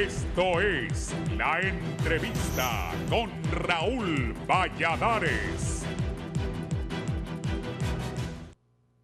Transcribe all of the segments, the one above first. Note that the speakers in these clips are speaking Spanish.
Esto es la entrevista con Raúl Valladares.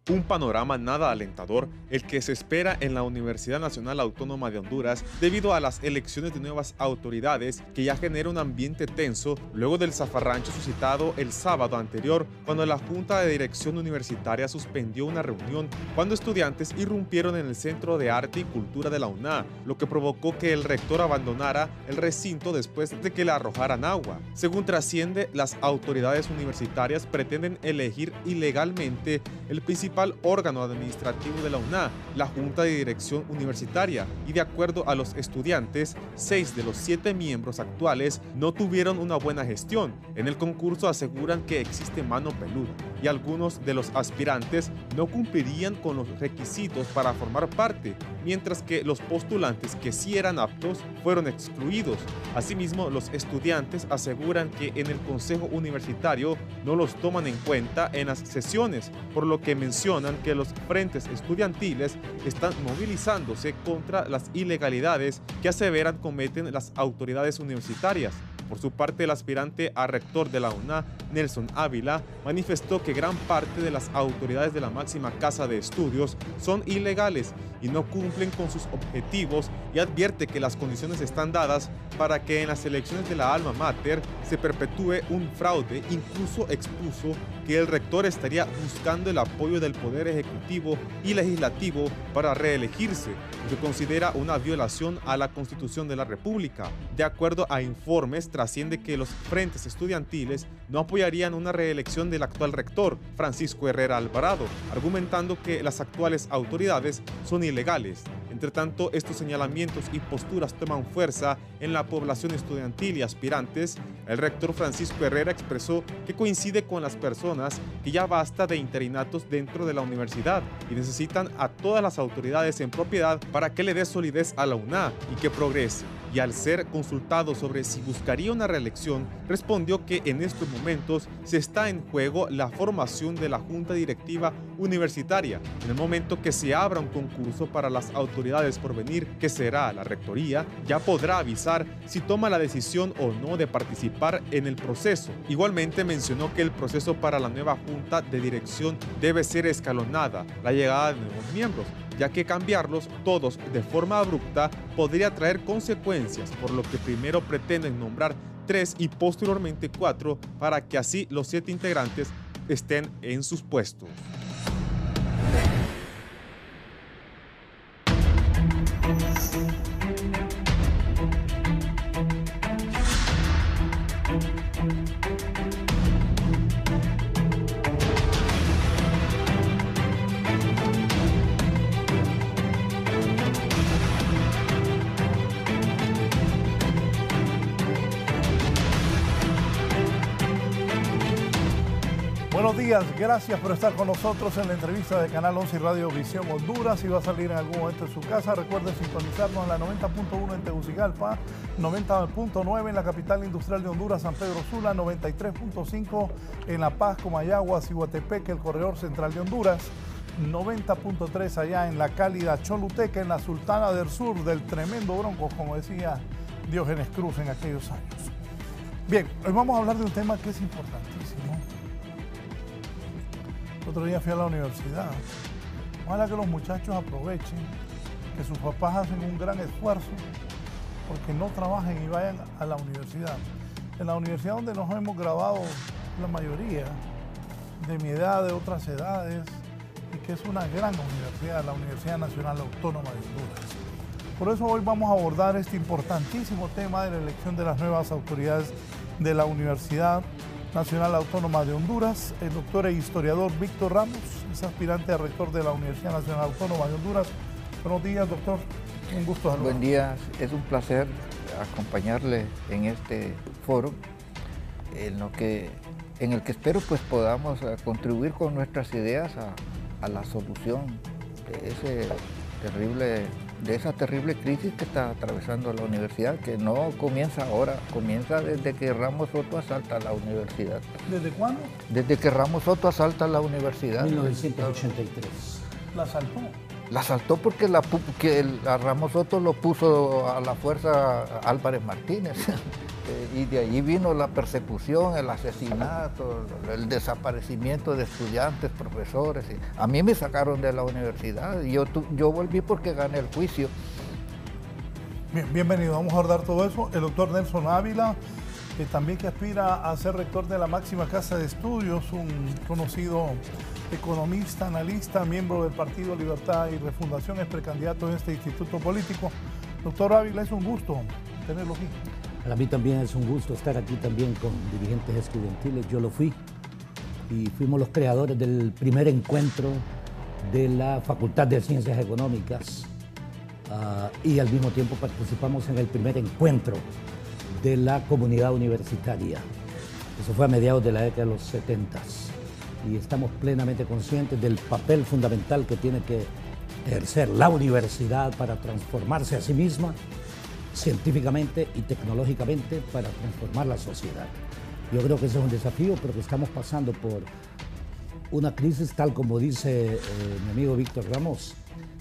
Un panorama nada alentador el que se espera en la Universidad Nacional Autónoma de Honduras debido a las elecciones de nuevas autoridades que ya genera un ambiente tenso luego del zafarrancho suscitado el sábado anterior cuando la Junta de Dirección Universitaria suspendió una reunión cuando estudiantes irrumpieron en el Centro de Arte y Cultura de la UNA, lo que provocó que el rector abandonara el recinto después de que le arrojaran agua. Según trasciende, las autoridades universitarias pretenden elegir ilegalmente el principal órgano administrativo de la UNA, la Junta de Dirección Universitaria, y de acuerdo a los estudiantes, seis de los siete miembros actuales no tuvieron una buena gestión. En el concurso aseguran que existe mano peluda y algunos de los aspirantes no cumplirían con los requisitos para formar parte, mientras que los postulantes que sí eran aptos fueron excluidos. Asimismo, los estudiantes aseguran que en el Consejo Universitario no los toman en cuenta en las sesiones, por lo que mencionan que los frentes estudiantiles están movilizándose contra las ilegalidades que aseveran cometen las autoridades universitarias. Por su parte, el aspirante a rector de la UNA, Nelson Ávila, manifestó que gran parte de las autoridades de la máxima casa de estudios son ilegales y no cumplen con sus objetivos y advierte que las condiciones están dadas para que en las elecciones de la alma mater se perpetúe un fraude. Incluso expuso que el rector estaría buscando el apoyo del Poder Ejecutivo y Legislativo para reelegirse, lo que considera una violación a la Constitución de la República. De acuerdo a informes, trasciende que los frentes estudiantiles no apoyarían una reelección del actual rector, Francisco Herrera Alvarado, argumentando que las actuales autoridades son ilegales. Entre tanto, estos señalamientos y posturas toman fuerza en la población estudiantil y aspirantes. El rector Francisco Herrera expresó que coincide con las personas que ya basta de interinatos dentro de la universidad y necesitan a todas las autoridades en propiedad para que le dé solidez a la UNA y que progrese y al ser consultado sobre si buscaría una reelección, respondió que en estos momentos se está en juego la formación de la Junta Directiva Universitaria. En el momento que se abra un concurso para las autoridades por venir, que será la Rectoría, ya podrá avisar si toma la decisión o no de participar en el proceso. Igualmente mencionó que el proceso para la nueva Junta de Dirección debe ser escalonada, la llegada de nuevos miembros, ya que cambiarlos todos de forma abrupta podría traer consecuencias, por lo que primero pretenden nombrar tres y posteriormente cuatro para que así los siete integrantes estén en sus puestos. Gracias por estar con nosotros en la entrevista de Canal 11 y Radio Visión Honduras. Si va a salir en algún momento de su casa, recuerde sintonizarnos en la 90.1 en Tegucigalpa, 90.9 en la capital industrial de Honduras, San Pedro Sula, 93.5 en La Paz, Comayagua, Cihuatepec, el corredor central de Honduras. 90.3 allá en la cálida Choluteca, en la Sultana del Sur, del tremendo Bronco, como decía Diógenes Cruz en aquellos años. Bien, hoy vamos a hablar de un tema que es importantísimo otro día fui a la universidad. Ojalá que los muchachos aprovechen que sus papás hacen un gran esfuerzo porque no trabajen y vayan a la universidad. En la universidad donde nos hemos grabado la mayoría, de mi edad, de otras edades, y que es una gran universidad, la Universidad Nacional Autónoma de Honduras. Por eso hoy vamos a abordar este importantísimo tema de la elección de las nuevas autoridades de la universidad Nacional Autónoma de Honduras, el doctor e historiador Víctor Ramos, es aspirante a rector de la Universidad Nacional Autónoma de Honduras. Buenos días, doctor. Un gusto saludar. Buen día, es un placer acompañarle en este foro, en, lo que, en el que espero pues podamos eh, contribuir con nuestras ideas a, a la solución de ese terrible de esa terrible crisis que está atravesando la universidad, que no comienza ahora, comienza desde que Ramos Soto asalta la universidad. ¿Desde cuándo? Desde que Ramos Soto asalta la universidad. 1983. ¿La asaltó? La saltó porque la, que a Ramos Soto lo puso a la fuerza Álvarez Martínez. Eh, y de allí vino la persecución, el asesinato, el desaparecimiento de estudiantes, profesores. A mí me sacaron de la universidad y yo, yo volví porque gané el juicio. bienvenido, vamos a abordar todo eso. El doctor Nelson Ávila, que también que aspira a ser rector de la máxima casa de estudios, un conocido economista, analista, miembro del Partido Libertad y Refundación, es precandidato en este instituto político. Doctor Ávila, es un gusto tenerlo aquí. Para mí también es un gusto estar aquí también con dirigentes estudiantiles. Yo lo fui y fuimos los creadores del primer encuentro de la Facultad de Ciencias Económicas ah, y al mismo tiempo participamos en el primer encuentro de la comunidad universitaria. Eso fue a mediados de la década de los 70 y estamos plenamente conscientes del papel fundamental que tiene que ejercer la universidad para transformarse a sí misma científicamente y tecnológicamente para transformar la sociedad. Yo creo que ese es un desafío, pero estamos pasando por una crisis tal como dice eh, mi amigo Víctor Ramos,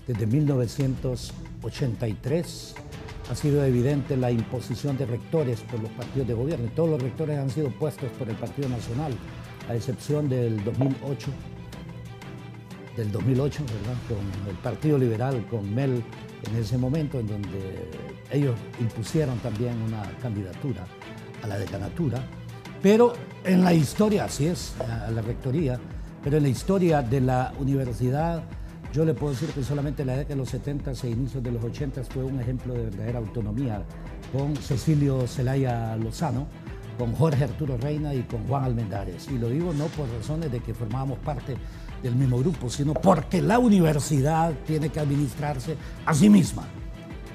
desde 1983 ha sido evidente la imposición de rectores por los partidos de gobierno. Todos los rectores han sido puestos por el Partido Nacional a excepción del 2008, del 2008, ¿verdad? Con el Partido Liberal, con Mel en ese momento, en donde ellos impusieron también una candidatura a la decanatura, pero en la historia, así es, a la rectoría, pero en la historia de la universidad, yo le puedo decir que solamente la década de los 70 e inicios de los 80 fue un ejemplo de verdadera autonomía, con Cecilio Zelaya Lozano, con Jorge Arturo Reina y con Juan Almendares. Y lo digo no por razones de que formábamos parte del mismo grupo, sino porque la universidad tiene que administrarse a sí misma.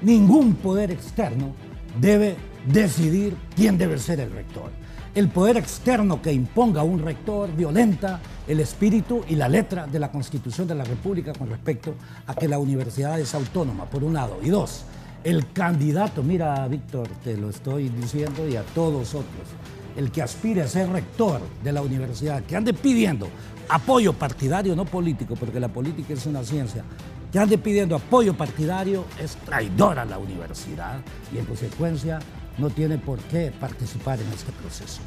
Ningún poder externo debe decidir quién debe ser el rector. El poder externo que imponga un rector violenta el espíritu y la letra de la Constitución de la República con respecto a que la universidad es autónoma, por un lado. Y dos, el candidato, mira Víctor, te lo estoy diciendo y a todos otros, el que aspire a ser rector de la universidad, que ande pidiendo apoyo partidario, no político, porque la política es una ciencia, que ande pidiendo apoyo partidario es traidor a la universidad y en consecuencia no tiene por qué participar en este proceso.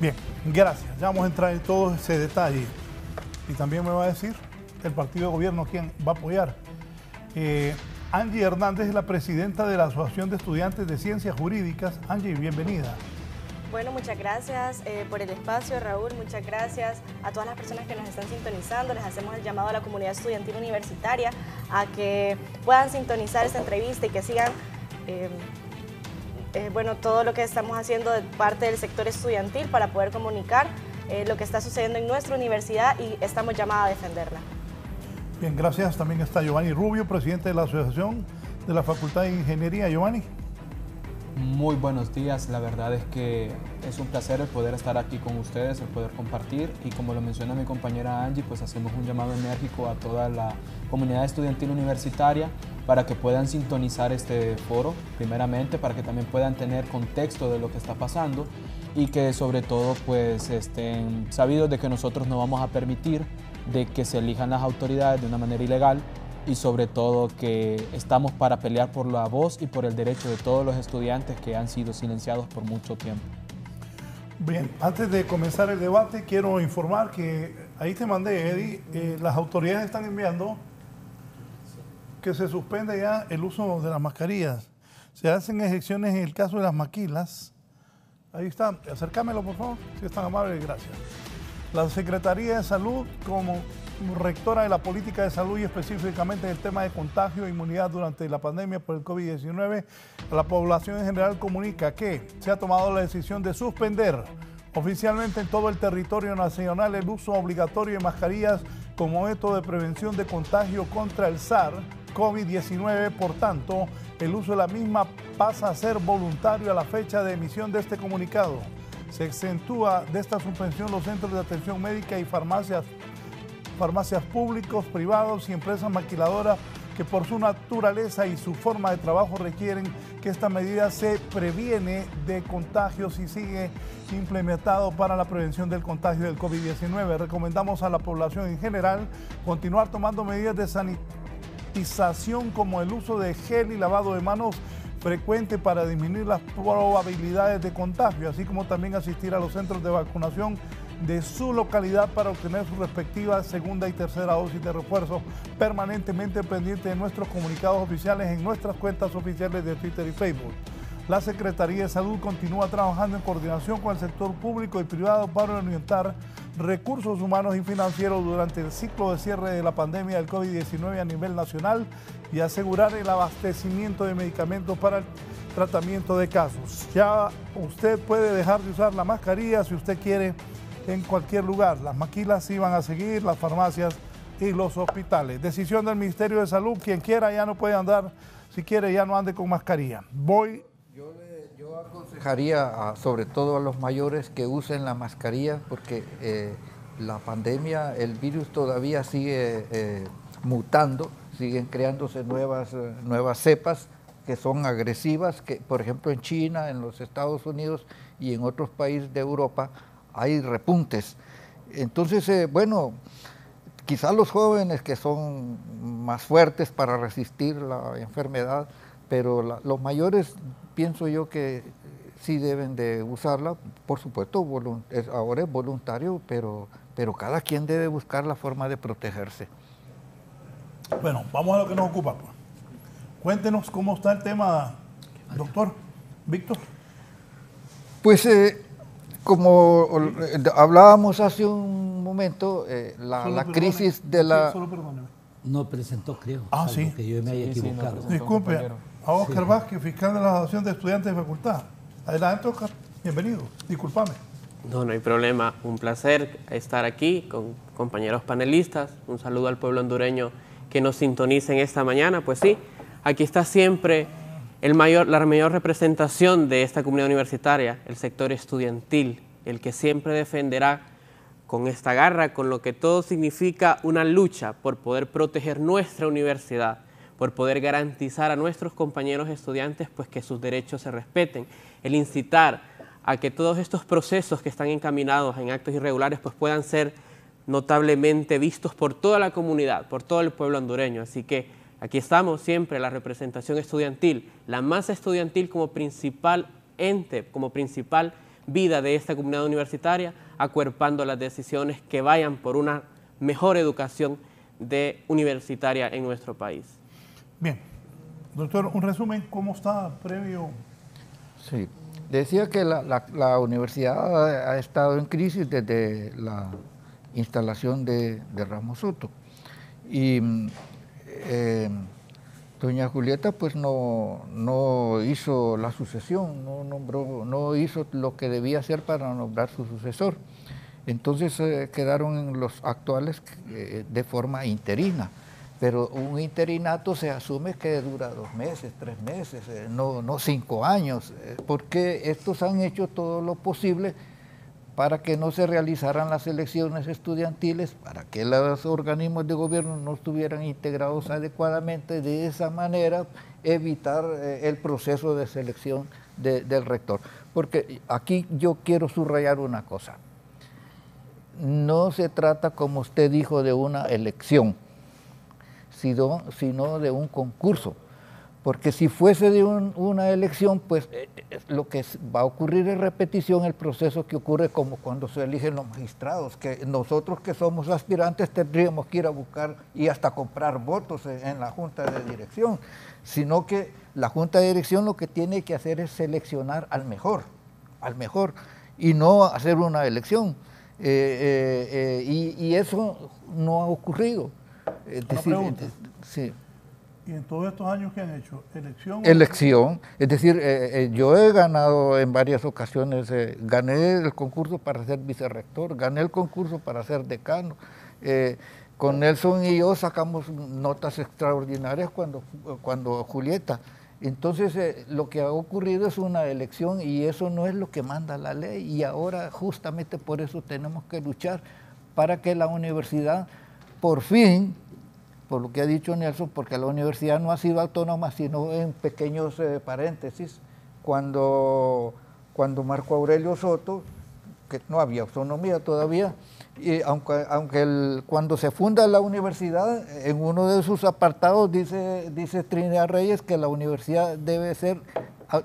Bien, gracias. Ya vamos a entrar en todo ese detalle. Y también me va a decir el partido de gobierno quién va a apoyar. Eh, Angie Hernández es la presidenta de la Asociación de Estudiantes de Ciencias Jurídicas. Angie, bienvenida. Bueno, muchas gracias eh, por el espacio, Raúl. Muchas gracias a todas las personas que nos están sintonizando. Les hacemos el llamado a la comunidad estudiantil universitaria a que puedan sintonizar esta entrevista y que sigan eh, eh, bueno, todo lo que estamos haciendo de parte del sector estudiantil para poder comunicar lo que está sucediendo en nuestra universidad y estamos llamados a defenderla. Bien, gracias. También está Giovanni Rubio, presidente de la Asociación de la Facultad de Ingeniería. Giovanni. Muy buenos días, la verdad es que es un placer el poder estar aquí con ustedes, el poder compartir y como lo menciona mi compañera Angie, pues hacemos un llamado enérgico a toda la comunidad estudiantil universitaria para que puedan sintonizar este foro, primeramente, para que también puedan tener contexto de lo que está pasando y que sobre todo pues estén sabidos de que nosotros no vamos a permitir de que se elijan las autoridades de una manera ilegal y sobre todo que estamos para pelear por la voz y por el derecho de todos los estudiantes que han sido silenciados por mucho tiempo. Bien, antes de comenzar el debate quiero informar que ahí te mandé, Eddie, eh, las autoridades están enviando que se suspende ya el uso de las mascarillas. Se hacen ejecuciones en el caso de las maquilas. Ahí está, acércamelo por favor, si es tan amable, gracias. La Secretaría de Salud, como rectora de la política de salud y específicamente el tema de contagio e inmunidad durante la pandemia por el COVID-19, la población en general comunica que se ha tomado la decisión de suspender oficialmente en todo el territorio nacional el uso obligatorio de mascarillas como método de prevención de contagio contra el SAR COVID-19. Por tanto, el uso de la misma pasa a ser voluntario a la fecha de emisión de este comunicado se exentúa de esta suspensión los centros de atención médica y farmacias, farmacias públicos, privados y empresas maquiladoras que por su naturaleza y su forma de trabajo requieren que esta medida se previene de contagios y sigue implementado para la prevención del contagio del COVID-19. Recomendamos a la población en general continuar tomando medidas de sanitización como el uso de gel y lavado de manos frecuente para disminuir las probabilidades de contagio, así como también asistir a los centros de vacunación de su localidad para obtener su respectiva segunda y tercera dosis de refuerzo permanentemente pendiente de nuestros comunicados oficiales en nuestras cuentas oficiales de Twitter y Facebook. La Secretaría de Salud continúa trabajando en coordinación con el sector público y privado para orientar recursos humanos y financieros durante el ciclo de cierre de la pandemia del COVID-19 a nivel nacional y asegurar el abastecimiento de medicamentos para el tratamiento de casos. Ya usted puede dejar de usar la mascarilla si usted quiere en cualquier lugar. Las maquilas iban a seguir, las farmacias y los hospitales. Decisión del Ministerio de Salud, quien quiera ya no puede andar, si quiere ya no ande con mascarilla. Voy. Yo, aconsejaría sobre todo a los mayores que usen la mascarilla porque eh, la pandemia, el virus todavía sigue eh, mutando, siguen creándose nuevas, eh, nuevas cepas que son agresivas, que por ejemplo en China, en los Estados Unidos y en otros países de Europa hay repuntes. Entonces, bueno, quizás los jóvenes que son más fuertes para resistir la enfermedad, pero los mayores pienso yo que sí deben de usarla, por supuesto, ahora es voluntario, pero, pero cada quien debe buscar la forma de protegerse. Bueno, vamos a lo que nos ocupa. Pues. Cuéntenos cómo está el tema, doctor Víctor. Pues eh, como hablábamos hace un momento, eh, la, crisis de la... no presentó, creo. Ah, sí. Que yo me haya equivocado. Disculpe, a Oscar Vázquez, fiscal de la Asociación de Estudiantes de Facultad. Adelante, Oscar. Bienvenido. Disculpame. No, no hay problema. Un placer estar aquí con compañeros panelistas. Un saludo al pueblo hondureño que nos sintonicen esta mañana. Pues sí, aquí está siempre el mayor, la mayor representación de esta comunidad universitaria, el sector estudiantil, el que siempre defenderá con esta garra, con lo que todo significa una lucha por poder proteger nuestra universidad, por poder garantizar a nuestros compañeros estudiantes pues que sus derechos se respeten, el incitar a que todos estos procesos que están encaminados en actos irregulares pues puedan ser notablemente vistos por toda la comunidad, por todo el pueblo hondureño. Así que Aquí estamos siempre, la representación estudiantil, la masa estudiantil como principal ente, como principal vida de esta comunidad universitaria, acuerpando las decisiones que vayan por una mejor educación de universitaria en nuestro país. Bien, doctor, un resumen, ¿cómo está previo? Sí, decía que la, universidad ha, estado en crisis desde la instalación de, de Ramos Soto. Y eh, doña Julieta pues no, no, hizo la sucesión, no, nombró, no hizo lo que debía hacer para nombrar su sucesor. Entonces eh, quedaron los actuales eh, de forma interina. Pero un interinato se asume que dura dos meses, tres meses, no, no cinco años, porque estos han hecho todo lo posible para que no se realizaran las elecciones estudiantiles, para que los organismos de gobierno no estuvieran integrados adecuadamente, de esa manera evitar eh, el proceso de selección del rector. Porque aquí yo quiero subrayar una cosa. No se trata, como usted dijo, de una elección, sino, de un concurso porque si fuese de una elección, pues eh, eh, lo que va a ocurrir es repetición el proceso que ocurre como cuando se eligen los magistrados, que nosotros que somos aspirantes tendríamos que ir a buscar y hasta comprar votos en, la Junta de Dirección, sino que la Junta de Dirección lo que tiene que hacer es seleccionar al mejor, al mejor, y no hacer una elección. Eh, y, eso no ha ocurrido. Es decir, sí. ¿Y en todos estos años que han hecho? ¿Elección? Elección. Es decir, eh, eh, yo he ganado en varias ocasiones, eh, gané el concurso para ser vicerrector, gané el concurso para ser decano. con Nelson y yo sacamos notas extraordinarias cuando, cuando Julieta. Entonces, lo que ha ocurrido es una elección y eso no es lo que manda la ley. Y ahora justamente por eso tenemos que luchar para que la universidad por fin por lo que ha dicho Nelson, porque la universidad no ha sido autónoma, sino en pequeños eh, paréntesis. Cuando, cuando Marco Aurelio Soto, que no había autonomía todavía, y aunque, aunque cuando se funda la universidad, en uno de sus apartados dice, dice Trinidad Reyes que la universidad debe ser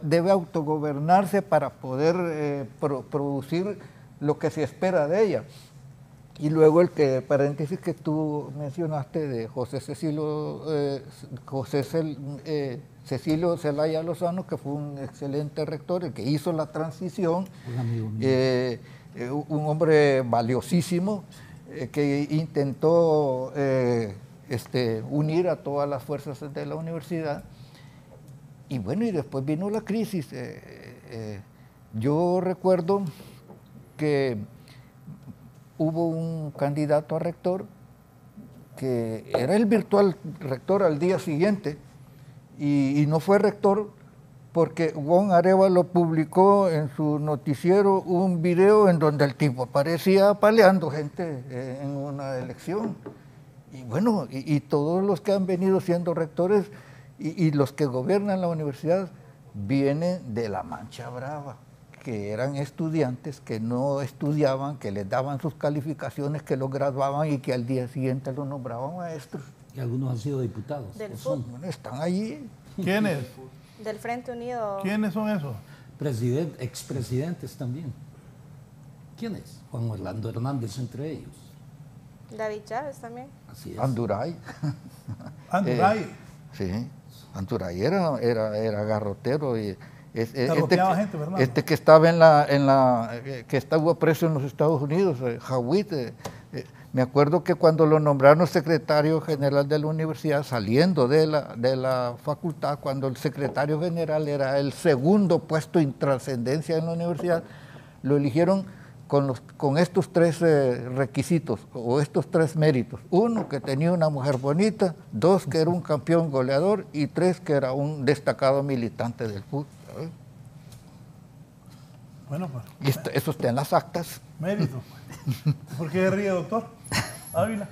debe autogobernarse para poder eh, producir lo que se espera de ella. Y luego el que paréntesis que tú mencionaste de José Cecilio, eh, José eh, Cecilio Celaya Lozano, que fue un excelente rector, el que hizo la transición, eh, un hombre valiosísimo, que intentó este, unir a todas las fuerzas de la universidad. Y bueno, y después vino la crisis. yo recuerdo que hubo un candidato a rector que era el virtual rector al día siguiente y, no fue rector porque Juan Arevalo publicó en su noticiero un video en donde el tipo aparecía apaleando gente eh, en una elección. Y bueno, y, todos los que han venido siendo rectores y, y los que gobiernan la universidad vienen de la Mancha Brava que eran estudiantes que no estudiaban, que les daban sus calificaciones, que los graduaban y que al día siguiente los nombraban maestros. Y algunos han sido diputados. Del son, están allí. ¿Quiénes? Del Frente Unido. ¿Quiénes son esos? President, expresidentes también. ¿Quiénes? Juan Orlando Hernández entre ellos. David Chávez también. Así es. Anduray. Anduray. Eh, sí, Anduray era, era, era garrotero y este, este, que estaba en la, en la, eh, que estaba preso en los Estados Unidos, eh, eh, me acuerdo que cuando lo nombraron secretario general de la universidad, saliendo de la, de la facultad, cuando el secretario general era el segundo puesto en trascendencia en la universidad, lo eligieron con, los, con estos tres requisitos o estos tres méritos. Uno, que tenía una mujer bonita, dos, que era un campeón goleador y tres, que era un destacado militante del fútbol. Bueno, pues. Y eso está en las actas. Mérito. ¿Por qué ríe, doctor? Ávila.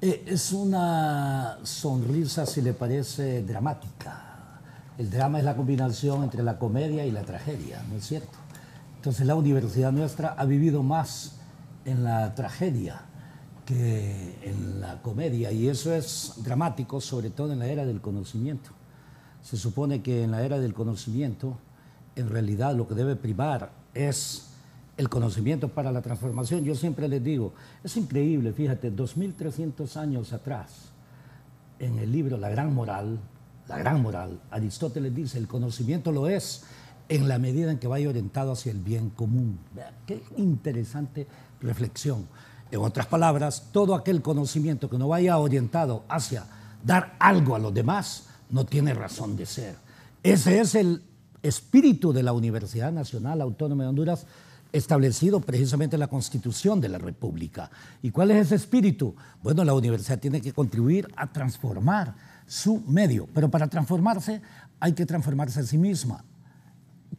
Eh, es una sonrisa, si le parece, dramática. El drama es la combinación entre la comedia y la tragedia, ¿no es cierto? Entonces la universidad nuestra ha vivido más en la tragedia que en la comedia y eso es dramático, sobre todo en la era del conocimiento. Se supone que en la era del conocimiento, en realidad lo que debe privar es el conocimiento para la transformación. Yo siempre les digo, es increíble, fíjate, 2.300 años atrás, en el libro La Gran Moral, La Gran Moral, Aristóteles dice, el conocimiento lo es en la medida en que vaya orientado hacia el bien común. qué interesante reflexión. En otras palabras, todo aquel conocimiento que no vaya orientado hacia dar algo a los demás, no tiene razón de ser. Ese es el espíritu de la Universidad Nacional Autónoma de Honduras establecido precisamente en la Constitución de la República. ¿Y cuál es ese espíritu? Bueno, la universidad tiene que contribuir a transformar su medio, pero para transformarse hay que transformarse a sí misma.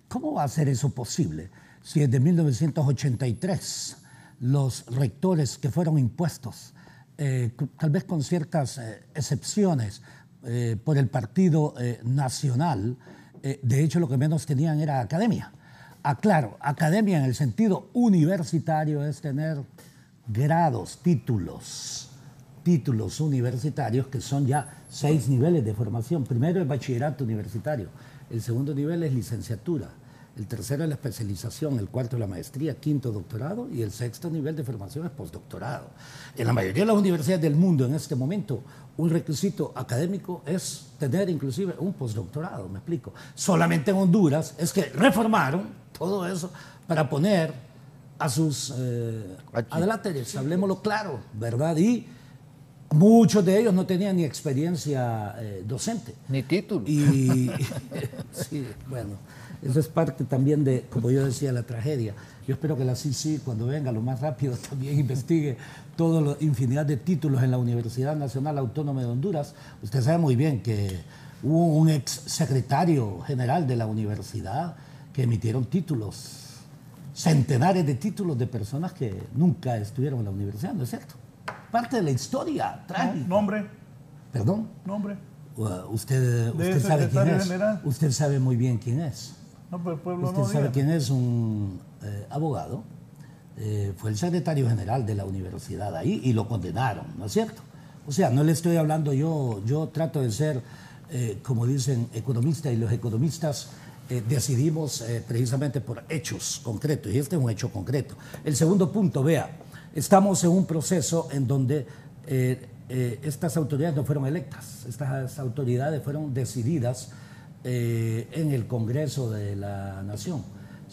¿Cómo va a ser eso posible si desde 1983 los rectores que fueron impuestos, eh, tal vez con ciertas eh, excepciones eh, por el Partido Nacional, eh, de hecho lo que menos tenían era academia. Aclaro, ah, academia en el sentido universitario es tener grados, títulos, títulos universitarios que son ya seis niveles de formación. Primero es bachillerato universitario, el segundo nivel es licenciatura, el tercero es la especialización, el cuarto es la maestría, quinto doctorado y el sexto nivel de formación es postdoctorado. En la mayoría de las universidades del mundo en este momento, un requisito académico es tener inclusive un postdoctorado, me explico. Solamente en Honduras es que reformaron todo eso para poner a sus eh, adelantes, hablemoslo claro, ¿verdad? Y muchos de ellos no tenían ni experiencia eh, docente. Ni título. Y, sí, bueno. Eso es parte también de, como yo decía, la tragedia. Yo espero que la CICI, cuando venga lo más rápido, también investigue toda la infinidad de títulos en la Universidad Nacional Autónoma de Honduras. Usted sabe muy bien que hubo un ex secretario general de la universidad que emitieron títulos, centenares de títulos de personas que nunca estuvieron en la universidad, ¿no es cierto? Parte de la historia trágica. ¿Nombre? ¿Perdón? ¿Nombre? Uh, usted, sabe quién es. general. Usted sabe muy bien quién es. No, el pueblo Usted no sabe diga. quién es un eh, abogado. eh, fue el secretario general de la universidad ahí y lo condenaron, ¿no es cierto? O sea, no le estoy hablando yo, yo trato de ser, eh, como dicen, economista y los economistas decidimos precisamente por hechos concretos y este es un hecho concreto. El segundo punto, vea, estamos en un proceso en donde estas autoridades no fueron electas, estas autoridades fueron decididas en el Congreso de la Nación.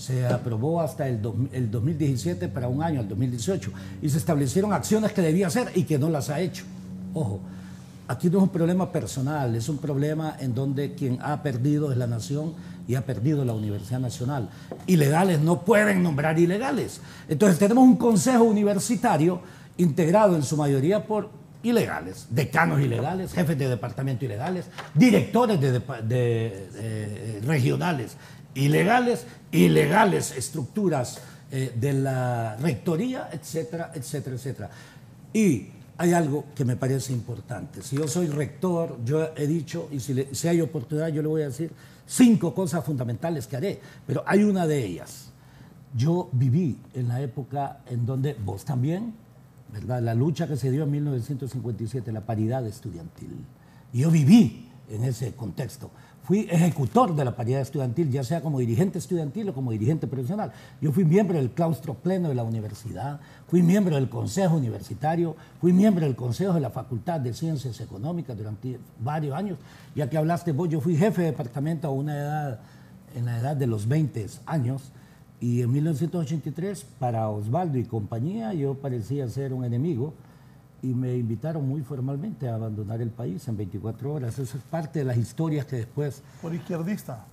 Se aprobó hasta el, el 2017 para un año, el 2018, y se establecieron acciones que debía hacer y que no las ha hecho. Ojo, aquí no es un problema personal, es un problema en donde quien ha perdido es la nación y ha perdido la Universidad Nacional. Ilegales no pueden nombrar ilegales. Entonces tenemos un consejo universitario integrado en su mayoría por ilegales, decanos ilegales, jefes de departamento ilegales, directores de, de, eh, regionales ilegales, ilegales estructuras eh, de la rectoría, etcétera, etcétera, etcétera. Y hay algo que me parece importante. Si yo soy rector, yo he dicho, y si, le- hay oportunidad, yo le voy a decir cinco cosas fundamentales que haré, pero hay una de ellas. Yo viví en la época en donde vos también, ¿verdad? La lucha que se dio en 1957, la paridad estudiantil. Yo viví en ese contexto. Fui ejecutor de la paridad estudiantil, ya sea como dirigente estudiantil o como dirigente profesional. Yo fui miembro del claustro pleno de la universidad, fui miembro del consejo universitario, fui miembro del consejo de la Facultad de Ciencias Económicas durante varios años. Ya que hablaste vos, yo fui jefe de departamento a una edad, en la edad de los 20 años. Y en 1983, para Osvaldo y compañía, yo parecía ser un enemigo y me invitaron muy formalmente a abandonar el país en 24 horas. Eso es parte de las historias que después... Por izquierdista.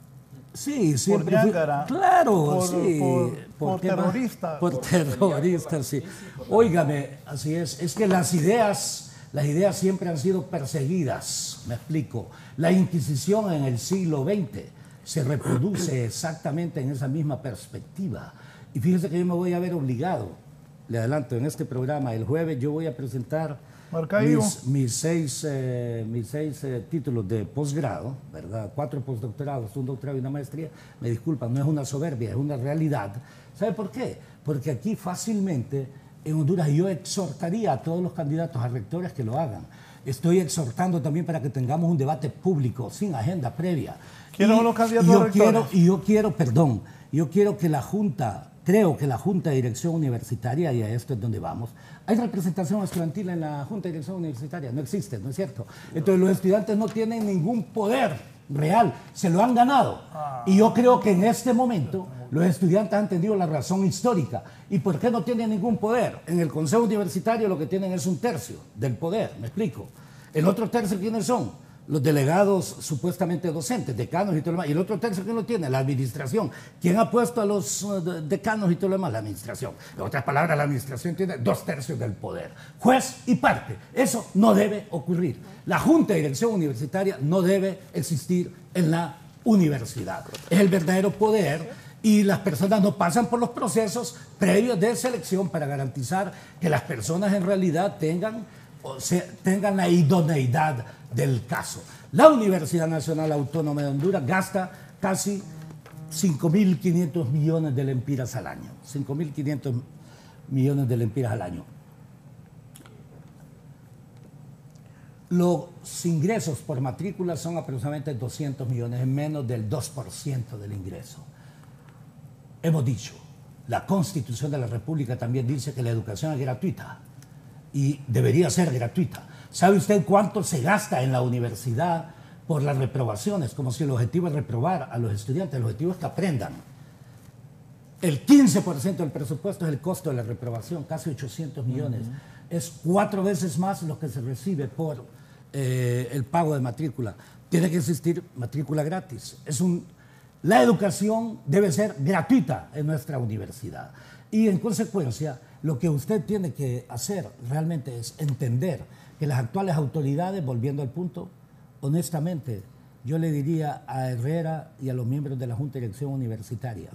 Sí, siempre fui- ñángara, Claro, por- sí. por- por más? terrorista. Por terrorista, sí. Óigame, así es. Es que las ideas, las ideas siempre han sido perseguidas. Me explico. La Inquisición en el siglo XX se reproduce exactamente en esa misma perspectiva. Y fíjese que yo me voy a ver obligado, le adelanto, en este programa, el jueves yo voy a presentar mis, mis seis, eh, mis seis eh, títulos de posgrado, ¿verdad? Cuatro postdoctorados, un doctorado y una maestría. Me disculpan, no es una soberbia, es una realidad. ¿Sabe por qué? Porque aquí fácilmente en Honduras yo exhortaría a todos los candidatos a rectores que lo hagan. Estoy exhortando también para que tengamos un debate público sin agenda previa. ¿Quiénes Y- son los candidatos a rectores? quiero, y yo quiero, perdón, yo quiero que la Junta, creo que la Junta de Dirección Universitaria, y a esto es donde vamos, hay representación estudiantil en la Junta de Dirección Universitaria, no existe, ¿no es cierto? Entonces los estudiantes no tienen ningún poder real, se lo han ganado. Y yo creo que en este momento los estudiantes han entendido la razón histórica. ¿Y por qué no tienen ningún poder? En el Consejo Universitario lo que tienen es un tercio del poder, ¿me explico? El otro tercio, ¿quiénes son? Los delegados supuestamente docentes, decanos y todo lo demás. Y el otro tercio, ¿quién lo tiene? La administración. ¿Quién ha puesto a los de- decanos y todo lo demás? La administración. En otras palabras, la administración tiene dos tercios del poder. Juez y parte. Eso no debe ocurrir. La Junta de Dirección Universitaria no debe existir en la universidad. Es el verdadero poder y las personas no pasan por los procesos previos de selección para garantizar que las personas en realidad tengan, tengan la idoneidad del caso. La Universidad Nacional Autónoma de Honduras gasta casi 5.500 millones de lempiras al año. 5.500 millones de lempiras al año. Los ingresos por matrícula son aproximadamente 200 millones, es menos del 2% del ingreso. Hemos dicho, la Constitución de la República también dice que la educación es gratuita y debería ser gratuita. ¿Sabe usted cuánto se gasta en la universidad por las reprobaciones? Como si el objetivo es reprobar a los estudiantes, el objetivo es que aprendan. El 15% del presupuesto es el costo de la reprobación, casi 800 millones. Es cuatro veces más lo que se recibe por eh, el pago de matrícula. Tiene que existir matrícula gratis. Es un, la educación debe ser gratuita en nuestra universidad. Y en consecuencia, lo que usted tiene que hacer realmente es entender que las actuales autoridades, volviendo al punto, honestamente, yo le diría a Herrera y a los miembros de la Junta de Dirección Universitaria,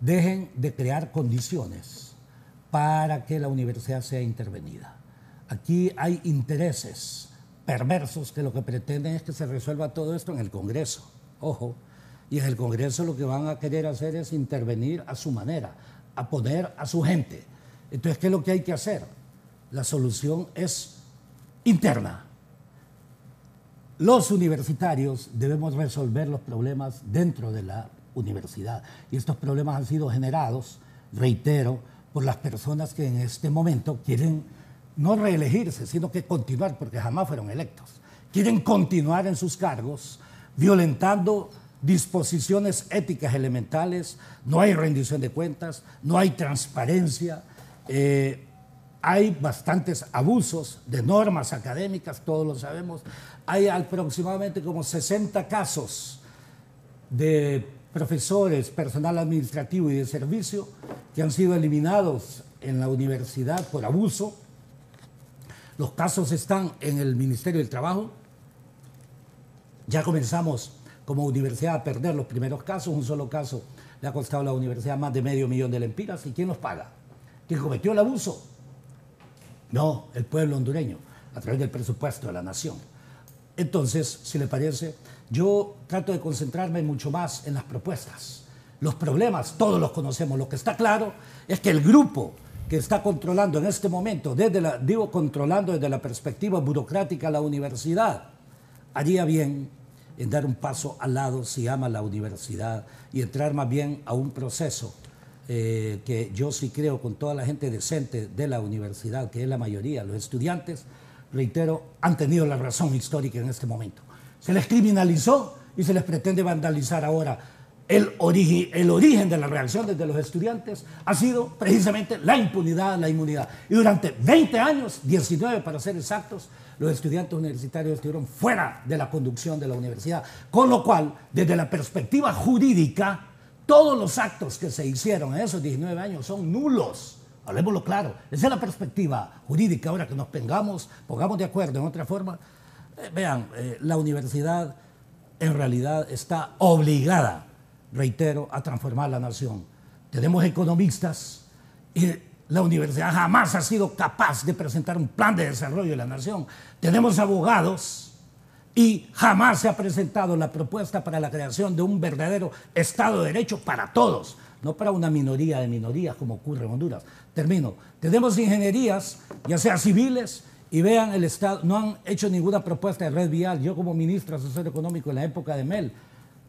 dejen de crear condiciones para que la universidad sea intervenida. Aquí hay intereses perversos que lo que pretenden es que se resuelva todo esto en el Congreso. Ojo. Y en el Congreso lo que van a querer hacer es intervenir a su manera, a poner a su gente. Entonces, ¿qué es lo que hay que hacer? La solución es interna. Los universitarios debemos resolver los problemas dentro de la universidad. Y estos problemas han sido generados, reitero, por las personas que en este momento quieren no reelegirse, sino que continuar, porque jamás fueron electos. Quieren continuar en sus cargos, violentando disposiciones éticas elementales, no hay rendición de cuentas, no hay transparencia, eh, hay bastantes abusos de normas académicas, todos lo sabemos. Hay aproximadamente como 60 casos de profesores, personal administrativo y de servicio que han sido eliminados en la universidad por abuso. Los casos están en el Ministerio del Trabajo. Ya comenzamos como universidad a perder los primeros casos. Un solo caso le ha costado a la universidad más de medio millón de lempiras. ¿Y quién los paga? ¿Quién cometió el abuso? No, el pueblo hondureño, a través del presupuesto de la nación. Entonces, si le parece, yo trato de concentrarme mucho más en las propuestas. Los problemas, todos los conocemos. Lo que está claro es que el grupo que está controlando en este momento, desde la, digo controlando desde la perspectiva burocrática la universidad, haría bien en dar un paso al lado, si ama la universidad, y entrar más bien a un proceso eh, que yo sí creo con toda la gente decente de la universidad, que es la mayoría, los estudiantes, reitero, han tenido la razón histórica en este momento. Se les criminalizó y se les pretende vandalizar ahora. El, el origen de la reacción desde los estudiantes ha sido precisamente la impunidad, la inmunidad. Y durante 20 años, 19 para ser exactos, los estudiantes universitarios estuvieron fuera de la conducción de la universidad. Con lo cual, desde la perspectiva jurídica, todos los actos que se hicieron en esos 19 años son nulos. Hablemoslo claro. Esa es la perspectiva jurídica. Ahora que nos pongamos, pongamos de acuerdo en otra forma. Eh, vean, eh, la universidad en realidad está obligada, reitero, a transformar la nación. Tenemos economistas y la universidad jamás ha sido capaz de presentar un plan de desarrollo de la nación. Tenemos abogados y jamás se ha presentado la propuesta para la creación de un verdadero Estado de Derecho para todos, no para una minoría de minorías como ocurre en Honduras. Termino. Tenemos ingenierías, ya sea civiles, y vean el Estado, no han hecho ninguna propuesta de red vial. Yo como ministro asesor económico en la época de Mel,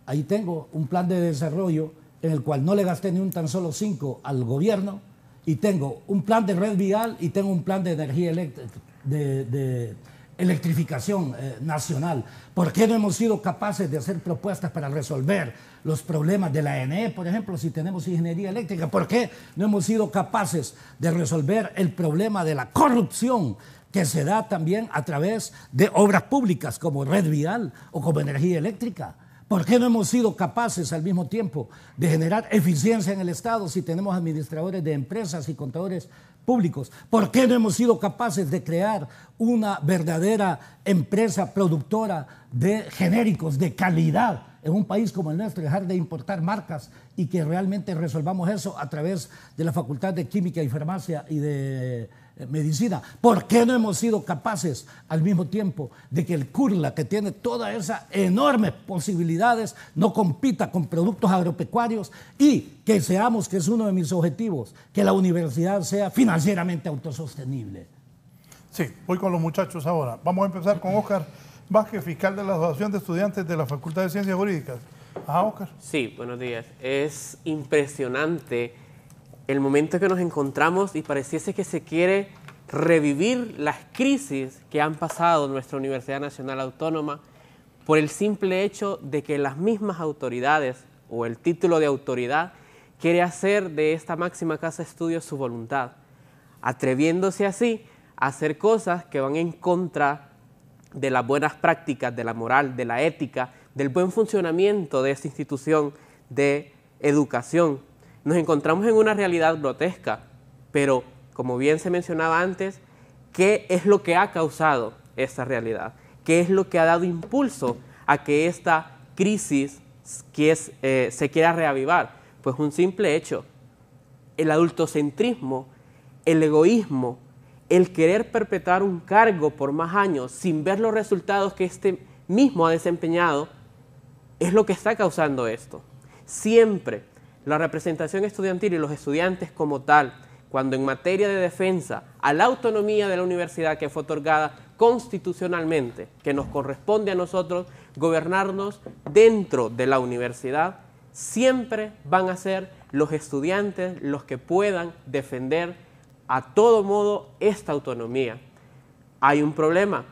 ahí tengo un plan de desarrollo en el cual no le gasté ni un tan solo cinco al gobierno y tengo un plan de red vial y tengo un plan de energía eléctrica, de, electrificación eh, nacional. ¿Por qué no hemos sido capaces de hacer propuestas para resolver los problemas de la ENE, por ejemplo, si tenemos ingeniería eléctrica? ¿Por qué no hemos sido capaces de resolver el problema de la corrupción que se da también a través de obras públicas como red vial o como energía eléctrica? ¿Por qué no hemos sido capaces al mismo tiempo de generar eficiencia en el Estado si tenemos administradores de empresas y contadores públicos? ¿Por qué no hemos sido capaces de crear una verdadera empresa productora de genéricos de calidad en un país como el nuestro, dejar de importar marcas y que realmente resolvamos eso a través de la Facultad de Química y Farmacia y de medicina. ¿Por qué no hemos sido capaces al mismo tiempo de que el CURLA, que tiene todas esas enormes posibilidades, no compita con productos agropecuarios y que seamos, que es uno de mis objetivos, que la universidad sea financieramente autosostenible? Sí, voy con los muchachos ahora. Vamos a empezar con Oscar Vázquez, fiscal de la Asociación de Estudiantes de la Facultad de Ciencias Jurídicas. Ajá, Oscar. Sí, buenos días. Es impresionante el momento que nos encontramos y pareciese que se quiere revivir las crisis que han pasado nuestra Universidad Nacional Autónoma por el simple hecho de que las mismas autoridades o el título de autoridad quiere hacer de esta máxima casa de estudios su voluntad, atreviéndose así a hacer cosas que van en contra de las buenas prácticas, de la moral, de la ética, del buen funcionamiento de esta institución de educación nos encontramos en una realidad grotesca, pero como bien se mencionaba antes, ¿qué es lo que ha causado esta realidad? ¿Qué es lo que ha dado impulso a que esta crisis eh, se quiera reavivar? Pues un simple hecho, el adultocentrismo, el egoísmo, el querer perpetuar un cargo por más años sin ver los resultados que este mismo ha desempeñado es lo que está causando esto. Siempre la representación estudiantil y los estudiantes como tal, cuando en materia de defensa a la autonomía de la universidad que fue otorgada constitucionalmente, que nos corresponde a nosotros gobernarnos dentro de la universidad, siempre van a ser los estudiantes los que puedan defender a todo modo esta autonomía. Hay un problema.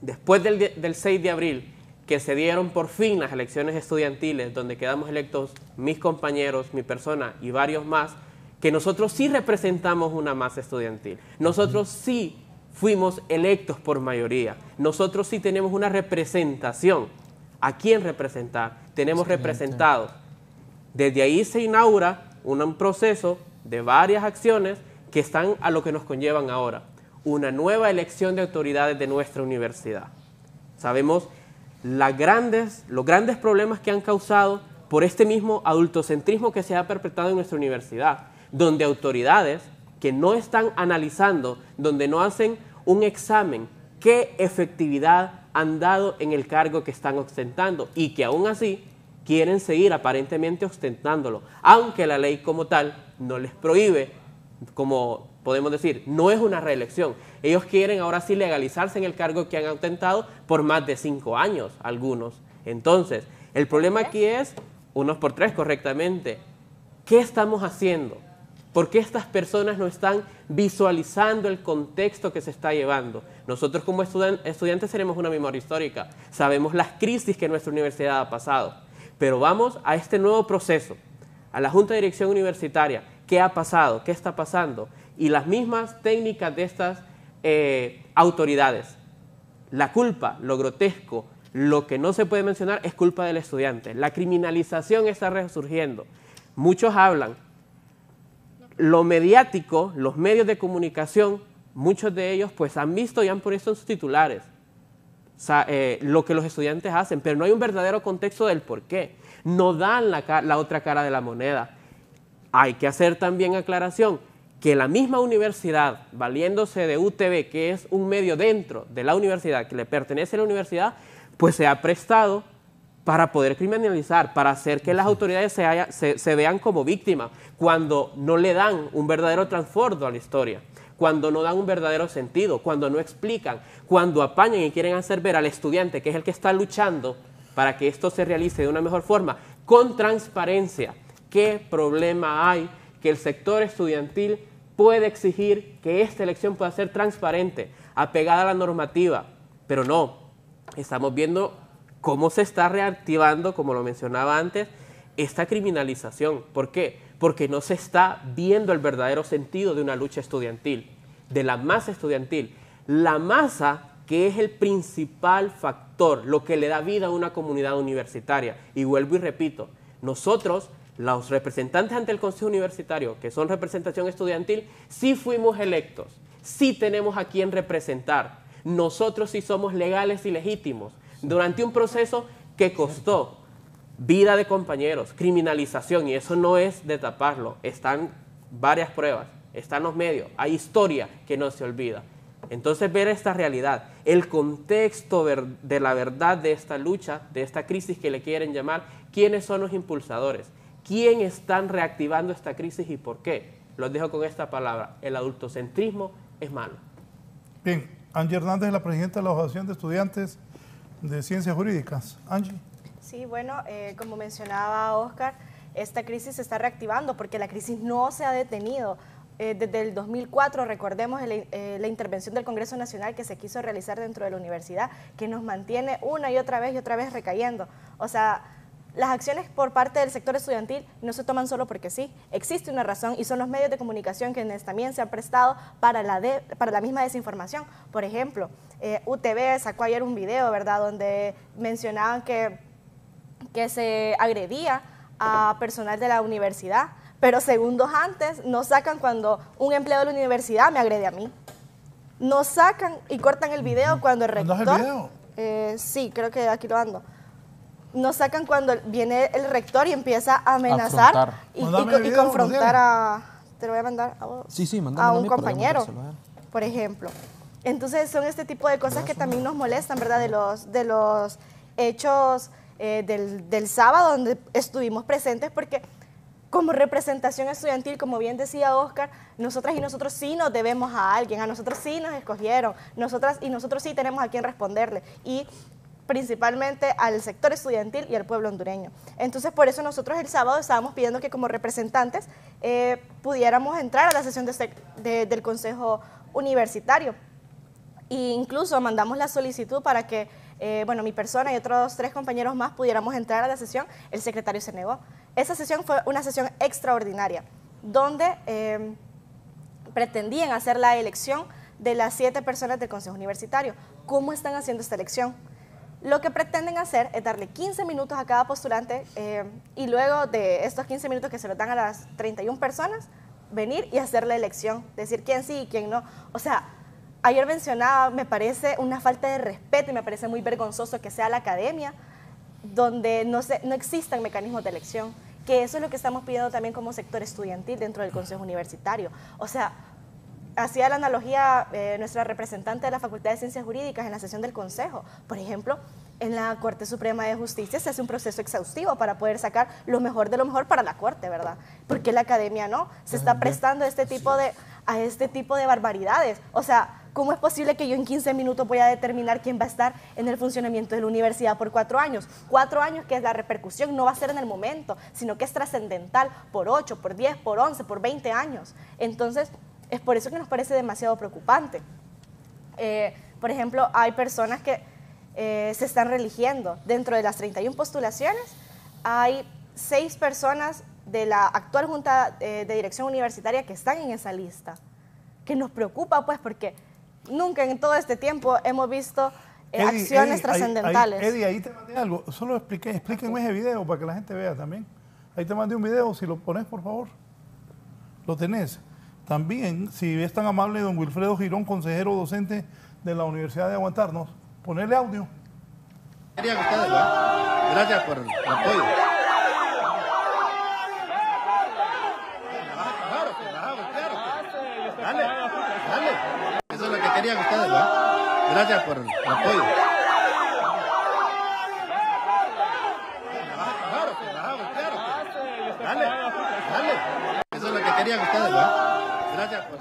Después del, 6 de abril, que se dieron por fin las elecciones estudiantiles, donde quedamos electos mis compañeros, mi persona y varios más, que nosotros sí representamos una masa estudiantil. Nosotros sí fuimos electos por mayoría. Nosotros sí tenemos una representación. ¿A quién representar? Tenemos representados. Desde ahí se inaugura un proceso de varias acciones que están a lo que nos conllevan ahora. Una nueva elección de autoridades de nuestra universidad. Sabemos las grandes, los grandes problemas que han causado por este mismo adultocentrismo que se ha perpetrado en nuestra universidad, donde autoridades que no están analizando, donde no hacen un examen, qué efectividad han dado en el cargo que están ostentando y que aún así quieren seguir aparentemente ostentándolo, aunque la ley como tal no les prohíbe, como podemos decir, no es una reelección. Ellos quieren ahora sí legalizarse en el cargo que han ostentado por más de cinco años, algunos. Entonces, el problema aquí es, unos por tres correctamente, ¿qué estamos haciendo? ¿Por qué estas personas no están visualizando el contexto que se está llevando? Nosotros como estudiantes tenemos una memoria histórica, sabemos las crisis que nuestra universidad ha pasado pero vamos a este nuevo proceso, a la Junta de Dirección Universitaria, qué ha pasado, qué está pasando, y las mismas técnicas de estas eh, autoridades. La culpa, lo grotesco, lo que no se puede mencionar es culpa del estudiante. La criminalización está resurgiendo. Muchos hablan. Lo mediático, los medios de comunicación, muchos de ellos pues han visto y han puesto en sus titulares eh, lo que los estudiantes hacen, pero no hay un verdadero contexto del por qué. No dan la, la otra cara de la moneda. Hay que hacer también aclaración que la misma universidad, valiéndose de UTV, que es un medio dentro de la universidad, que le pertenece a la universidad, pues se ha prestado para poder criminalizar, para hacer que las autoridades se, se vean como víctimas, cuando no le dan un verdadero transbordo a la historia cuando no dan un verdadero sentido, cuando no explican, cuando apañan y quieren hacer ver al estudiante, que es el que está luchando para que esto se realice de una mejor forma, con transparencia. ¿Qué problema hay que el sector estudiantil puede exigir que esta elección pueda ser transparente, apegada a la normativa? Pero no, estamos viendo cómo se está reactivando, como lo mencionaba antes, esta criminalización. ¿Por qué? porque no se está viendo el verdadero sentido de una lucha estudiantil, de la masa estudiantil. La masa que es el principal factor, lo que le da vida a una comunidad universitaria. Y vuelvo y repito, nosotros, los representantes ante el Consejo Universitario, que son representación estudiantil, sí fuimos electos, sí tenemos a quien representar. Nosotros sí somos legales y legítimos durante un proceso que costó vida de compañeros, criminalización, y eso no es de taparlo, están varias pruebas, están los medios, hay historia que no se olvida. Entonces ver esta realidad, el contexto de la verdad de esta lucha, de esta crisis que le quieren llamar, quiénes son los impulsadores, quién están reactivando esta crisis y por qué. Los dejo con esta palabra, el adultocentrismo es malo. Bien, Angie Hernández es la presidenta de la Asociación de Estudiantes de Ciencias Jurídicas. Angie. Sí, bueno, eh, como mencionaba Oscar, esta crisis se está reactivando porque la crisis no se ha detenido. Eh, desde el 2004, recordemos eh, la intervención del Congreso Nacional que se quiso realizar dentro de la universidad, que nos mantiene una y otra vez y otra vez recayendo. O sea, las acciones por parte del sector estudiantil no se toman solo porque sí, existe una razón y son los medios de comunicación quienes también se han prestado para la, para la misma desinformación. Por ejemplo, UTV sacó ayer un video, ¿verdad?, donde mencionaban que que se agredía a personal de la universidad, pero segundos antes nos sacan cuando un empleado de la universidad me agrede a mí. Nos sacan y cortan el video cuando el rector... el video? Eh, sí, creo que aquí lo ando. Nos sacan cuando viene el rector y empieza a amenazar y, confrontar a... Te lo voy a mandar a, sí, sí, a un compañero. por ejemplo. Entonces son este tipo de cosas que también nos molestan, ¿verdad? De los, de los hechos eh, del, del sábado donde estuvimos presentes porque como representación estudiantil, como bien decía Oscar, nosotras y nosotros sí nos debemos a alguien, a nosotros sí nos escogieron, nosotras y nosotros sí tenemos a quien responderle. Y principalmente al sector estudiantil y al pueblo hondureño. Entonces, por eso nosotros el sábado estábamos pidiendo que como representantes eh, pudiéramos entrar a la sesión del Consejo Universitario. E incluso mandamos la solicitud para que, eh, bueno, mi persona y otros tres compañeros más pudiéramos entrar a la sesión. El secretario se negó. Esa sesión fue una sesión extraordinaria, donde eh, pretendían hacer la elección de las siete personas del Consejo Universitario. ¿Cómo están haciendo esta elección? Lo que pretenden hacer es darle 15 minutos a cada postulante eh, y luego de estos 15 minutos que se los dan a las 31 personas, venir y hacer la elección, decir quién sí y quién no. O sea, ayer mencionaba, me parece una falta de respeto y me parece muy vergonzoso que sea la academia donde no, se, no existan mecanismos de elección que eso es lo que estamos pidiendo también como sector estudiantil dentro del Consejo Universitario. O sea, hacía la analogía eh, nuestra representante de la Facultad de Ciencias Jurídicas en la sesión del Consejo. Por ejemplo, en la Corte Suprema de Justicia se hace un proceso exhaustivo para poder sacar lo mejor de lo mejor para la Corte, ¿verdad? Porque la academia no, se está prestando a este tipo de, a este tipo de barbaridades. O sea, ¿Cómo es posible que yo en 15 minutos voy a determinar quién va a estar en el funcionamiento de la universidad por cuatro años? Cuatro años que es la repercusión, no va a ser en el momento, sino que es trascendental por 8, por 10, por 11, por 20 años. Entonces, es por eso que nos parece demasiado preocupante. Eh, por ejemplo, hay personas que eh, se están religiendo. Dentro de las 31 postulaciones, hay seis personas de la actual Junta eh, de Dirección Universitaria que están en esa lista, que nos preocupa pues porque nunca en todo este tiempo hemos visto eh, acciones trascendentales. Eddie, ahí te mandé algo. Solo expliqué, explíquenme ese video para que la gente vea también. Ahí te mandé un video, si lo pones, por favor. Lo tenés. También, si es tan amable don Wilfredo Girón, consejero docente de la Universidad de Aguantarnos, ponerle audio. Gracias por el apoyo. Dale, dale. Eso es lo que querían ustedes, ¿verdad? Gracias por el apoyo. Dale, dale. Eso es lo que querían ustedes, ¿verdad? Gracias por...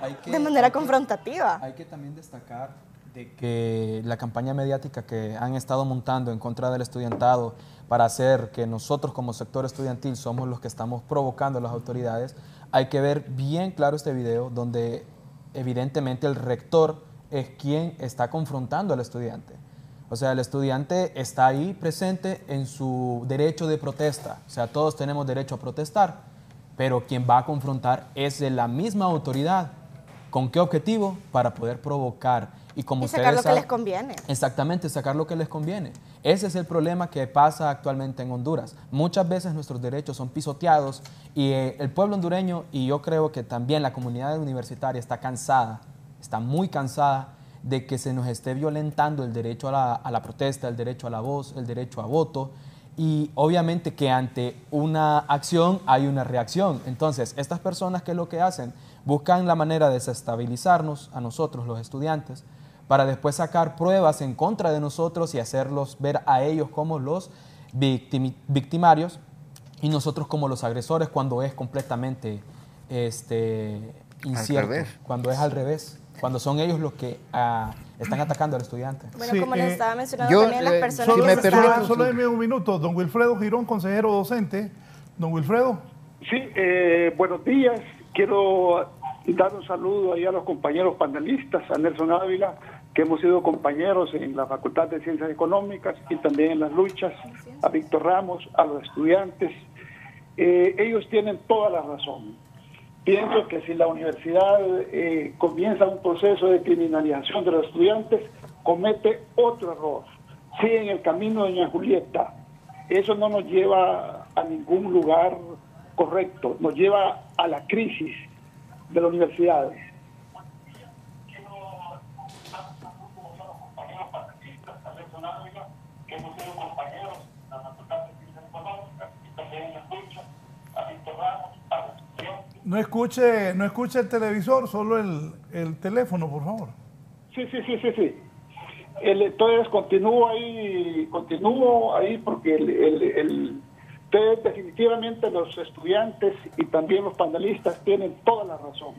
Hay, hay, que, de manera confrontativa. Hay que también destacar de que la campaña mediática que han estado montando en contra del estudiantado para hacer que nosotros como sector estudiantil somos los que estamos provocando a las autoridades, hay que ver bien claro este video donde evidentemente el rector es quien está confrontando al estudiante. O sea, el estudiante está ahí presente en su derecho de protesta. O sea, todos tenemos derecho a protestar, pero quien va a confrontar es de la misma autoridad. ¿Con qué objetivo? Para poder provocar. Y, como sacar lo que les conviene. Exactamente, sacar lo que les conviene. Ese es el problema que pasa actualmente en Honduras. Muchas veces nuestros derechos son pisoteados y eh, el pueblo hondureño, y yo creo que también la comunidad universitaria está cansada, está muy cansada de que se nos esté violentando el derecho a la, a la protesta, el derecho a la voz, el derecho a voto. Y obviamente que ante una acción hay una reacción. Entonces, estas personas que lo que hacen buscan la manera de desestabilizarnos a nosotros, los estudiantes, para después sacar pruebas en contra de nosotros y hacerlos ver a ellos como los victimarios y nosotros como los agresores cuando es completamente este, incierto, cuando es al revés, cuando son ellos los que ah, están atacando al estudiante. Bueno, como les eh, estaba mencionando también las personas solo, que me Solo un minuto, don Wilfredo Girón, consejero docente. Don Wilfredo. Sí, eh, buenos días. Quiero dar un saludo ahí a los compañeros panelistas, a Nelson Ávila, que hemos sido compañeros en la Facultad de Ciencias Económicas y también en las luchas, a Víctor Ramos, a los estudiantes. Eh, ellos tienen toda la razón. Pienso que si la universidad eh, comienza un proceso de criminalización de los estudiantes, comete otro error. Sigue en el camino de doña Julieta. Eso no nos lleva a ningún lugar correcto, nos lleva a la crisis de las universidades. No escuche, no escuche el televisor, solo el, el teléfono, por favor. Sí, sí, sí, sí, sí. El, entonces continúo ahí, continúo ahí porque el, el, el- entonces, definitivamente los estudiantes y también los panelistas tienen toda la razón,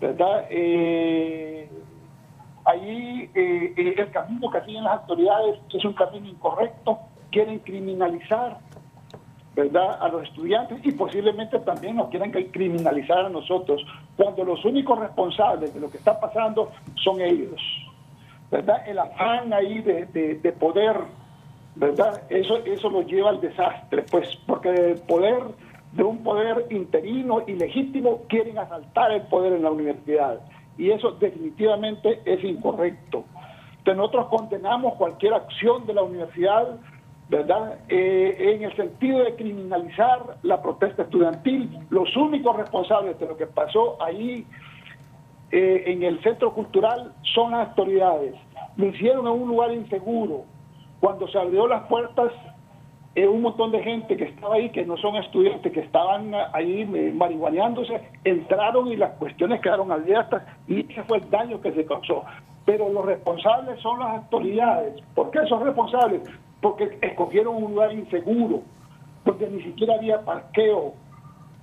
¿verdad? Eh, ahí eh, eh, el camino que siguen las autoridades es un camino incorrecto, quieren criminalizar ¿verdad? a los estudiantes y posiblemente también nos quieran criminalizar a nosotros, cuando los únicos responsables de lo que está pasando son ellos. ¿verdad? El afán ahí de- de poder, ¿verdad? Eso, eso lo lleva al desastre, pues, porque el poder, de un poder interino y legítimo, quieren asaltar el poder en la universidad. Y eso definitivamente es incorrecto. Entonces nosotros condenamos cualquier acción de la universidad, ¿verdad? Eh, en el sentido de criminalizar la protesta estudiantil. Los únicos responsables de lo que pasó ahí eh, en el centro cultural son las autoridades. Lo hicieron en un lugar inseguro. Cuando se abrió las puertas, eh, un montón de gente que estaba ahí, que no son estudiantes, que estaban ah, ahí eh, marihuaneándose, entraron y las cuestiones quedaron abiertas y ese fue el daño que se causó. Pero los responsables son las autoridades. ¿Por qué son responsables? Porque escogieron un lugar inseguro, donde ni siquiera había parqueo,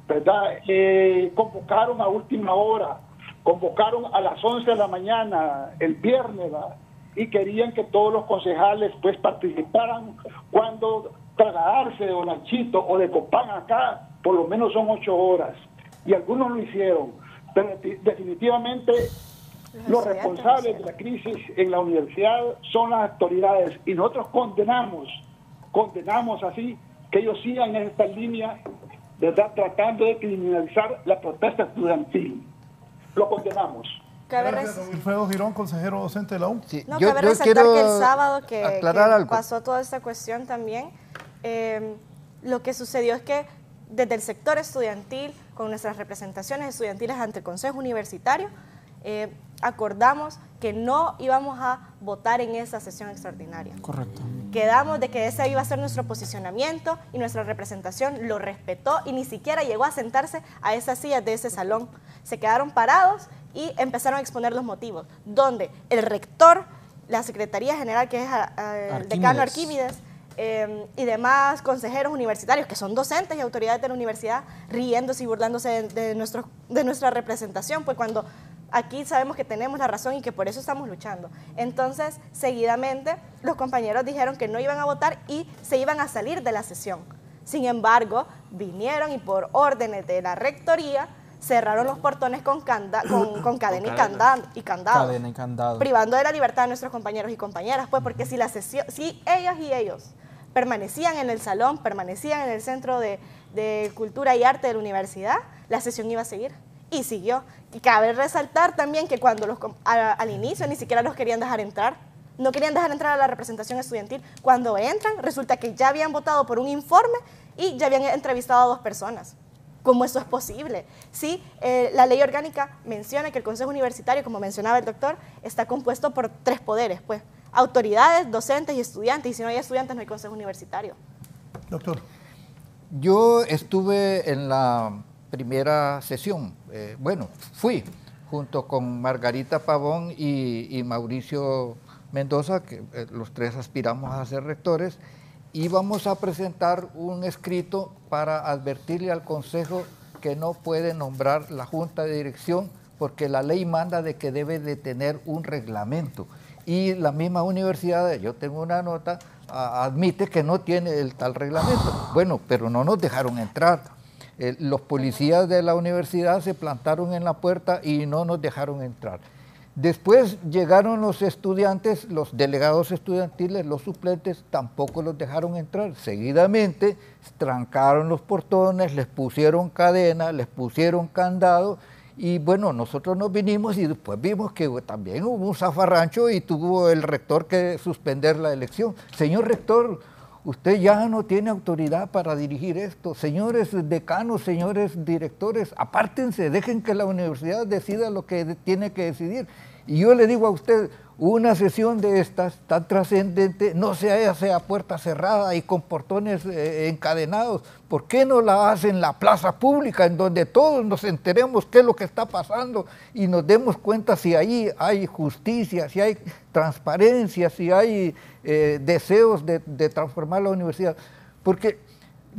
¿verdad? Eh, convocaron a última hora, convocaron a las 11 de la mañana el viernes ¿verdad? Y querían que todos los concejales pues participaran cuando trasladarse de Olanchito o de Copán acá por lo menos son ocho horas y algunos lo hicieron pero de- definitivamente los responsables de la crisis en la universidad son las autoridades y nosotros condenamos, condenamos así que ellos sigan en esta línea, ¿verdad? Tratando de criminalizar la protesta estudiantil. Lo condenamos. Cabe Gracias, Wilfredo Girón, consejero docente de la U. No, Yo- cabe yo resaltar quiero que el sábado que, aclarar que algo. pasó toda esta cuestión también, eh, lo que sucedió es que desde el sector estudiantil, con nuestras representaciones estudiantiles ante el Consejo Universitario, eh, acordamos que no íbamos a votar en esa sesión extraordinaria. Correcto. Quedamos de que ese iba a ser nuestro posicionamiento y nuestra representación lo respetó y ni siquiera llegó a sentarse a esas sillas de ese salón. Se quedaron parados y empezaron a exponer los motivos, donde el rector, la Secretaría General, que es ah, ah, el decano Arquímedes. Arquímedes, eh, y demás consejeros universitarios, que son docentes y autoridades de la universidad, riéndose y burlándose de, de nuestro, de nuestra representación, pues cuando aquí sabemos que tenemos la razón y que por eso estamos luchando. Entonces, seguidamente, los compañeros dijeron que no iban a votar y se iban a salir de la sesión. Sin embargo, vinieron y por órdenes de la rectoría cerraron los portones con, canda- con, con cadena y, cadena. canda- y candado Cadena y candado. privando de la libertad a nuestros compañeros y compañeras, pues porque si la sesión, si ellas y ellos permanecían en el salón, permanecían en el centro de, de cultura y arte de la universidad, la sesión iba a seguir y siguió. Y cabe resaltar también que cuando los a- al inicio ni siquiera los querían dejar entrar, no querían dejar entrar a la representación estudiantil. Cuando entran, resulta que ya habían votado por un informe y ya habían entrevistado a dos personas. ¿Cómo eso es posible? Sí, eh, la ley orgánica menciona que el Consejo Universitario, como mencionaba el doctor, está compuesto por tres poderes, pues, autoridades, docentes y estudiantes, y si no hay estudiantes no hay Consejo Universitario. Doctor. Yo estuve en la primera sesión, eh, bueno, fui junto con Margarita Pavón y, y Mauricio Mendoza, que eh, los tres aspiramos a ser rectores, íbamos a presentar un escrito para advertirle al Consejo que no puede nombrar la Junta de Dirección porque la ley manda de que debe de tener un reglamento. Y la misma universidad, yo tengo una nota, admite que no tiene el tal reglamento. Bueno, pero no nos dejaron entrar. Eh, los policías de la universidad se plantaron en la puerta y no nos dejaron entrar. Después llegaron los estudiantes, los delegados estudiantiles, los suplentes, tampoco los dejaron entrar. Seguidamente trancaron los portones, les pusieron cadena, les pusieron candado y bueno, nosotros nos vinimos y después vimos que también hubo un zafarrancho y tuvo el rector que suspender la elección. Señor rector, usted ya no tiene autoridad para dirigir esto. Señores decanos, señores directores, apártense, dejen que la universidad decida lo que tiene que decidir. Y yo le digo a usted, una sesión de estas tan trascendente no se hace a puerta cerrada y con portones eh, encadenados. ¿Por qué no la hacen en la plaza pública en donde todos nos enteremos qué es lo que está pasando y nos demos cuenta si ahí hay justicia, si hay transparencia, si hay eh, deseos de, de transformar la universidad? Porque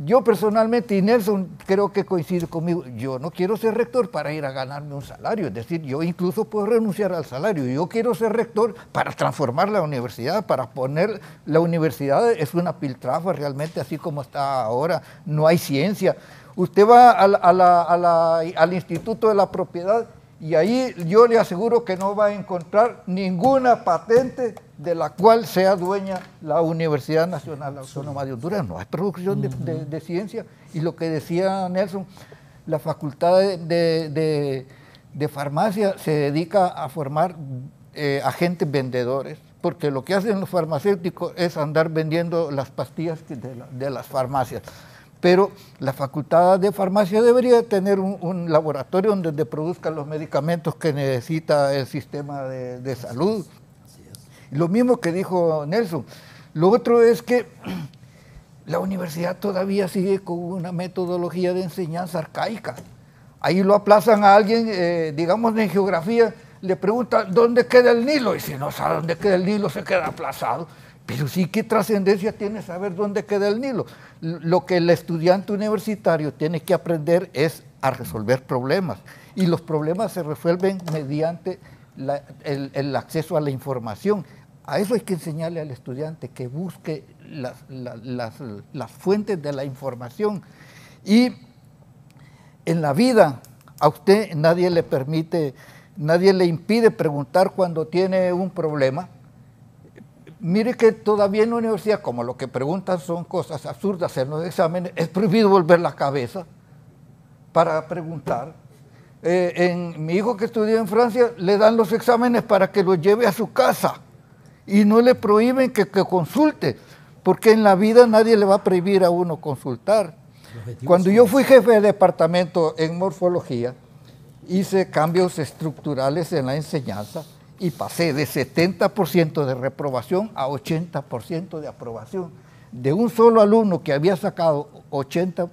yo personalmente, y Nelson creo que coincide conmigo, yo no quiero ser rector para ir a ganarme un salario, es decir, yo incluso puedo renunciar al salario, yo quiero ser rector para transformar la universidad, para poner la universidad, es una piltrafa realmente así como está ahora, no hay ciencia. Usted va al Instituto de la Propiedad y ahí yo le aseguro que no va a encontrar ninguna patente de la cual sea dueña la Universidad Nacional Autónoma de Honduras. No hay producción de, ciencia. Y lo que decía Nelson, la Facultad de, Farmacia se dedica a formar eh, agentes vendedores, porque lo que hacen los farmacéuticos es andar vendiendo las pastillas de las farmacias pero la Facultad de Farmacia debería tener un, laboratorio donde produzcan los medicamentos que necesita el sistema de, salud. Lo mismo que dijo Nelson. Lo otro es que la universidad todavía sigue con una metodología de enseñanza arcaica. Ahí lo aplazan a alguien, eh, digamos en geografía, le pregunta dónde queda el Nilo y si no sabe dónde queda el Nilo se queda aplazado. Pero sí, ¿qué trascendencia tiene saber dónde queda el Nilo? Lo que el estudiante universitario tiene que aprender es a resolver problemas. Y los problemas se resuelven mediante el, acceso a la información. A eso hay que enseñarle al estudiante que busque las, las fuentes de la información. Y en la vida, a usted nadie le permite, nadie le impide preguntar cuando tiene un problema Mire que todavía en la universidad, como lo que preguntan son cosas absurdas en los exámenes, es prohibido volver la cabeza para preguntar. Eh, en mi hijo que estudió en Francia le dan los exámenes para que los lleve a su casa y no le prohíben que, que consulte, porque en la vida nadie le va a prohibir a uno consultar. Cuando yo fui jefe de departamento en morfología, hice cambios estructurales en la enseñanza y pasé de 70% de reprobación a 80% de aprobación. De un solo alumno que había sacado 80%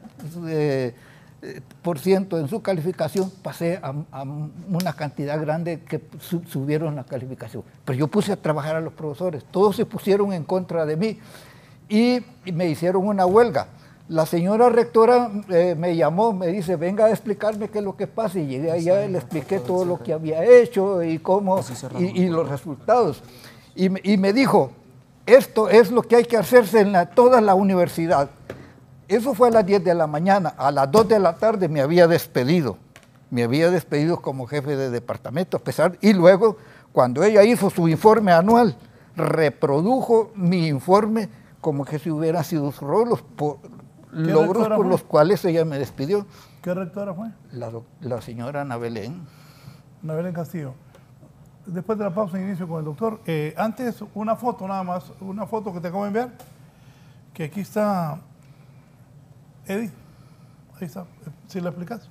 eh, en su calificación, pasé a, una cantidad grande que subieron la calificación. Pero yo puse a trabajar a los profesores, todos se pusieron en contra de mí y me hicieron una huelga. La señora rectora eh, me llamó, me dice, venga a explicarme qué es lo que pasa. Y llegué allá y le expliqué todo lo que había hecho y cómo, y, los resultados. Y, me dijo, esto es lo que hay que hacerse en toda la universidad. Eso fue a las 10 de la mañana. A las 2 de la tarde me había despedido. Me había despedido como jefe de departamento, a pesar. Y luego, cuando ella hizo su informe anual, reprodujo mi informe como que si hubiera sido su rol, logros por los cuales ella me despidió. ¿Qué rectora fue? La, señora Ana Belén. Ana Belén Castillo. Después de la pausa, inicio con el doctor. Eh, antes, una foto nada más, una foto que te acabo de enviar, que aquí está Eddie. Ahí está. ¿Sí lo explicas?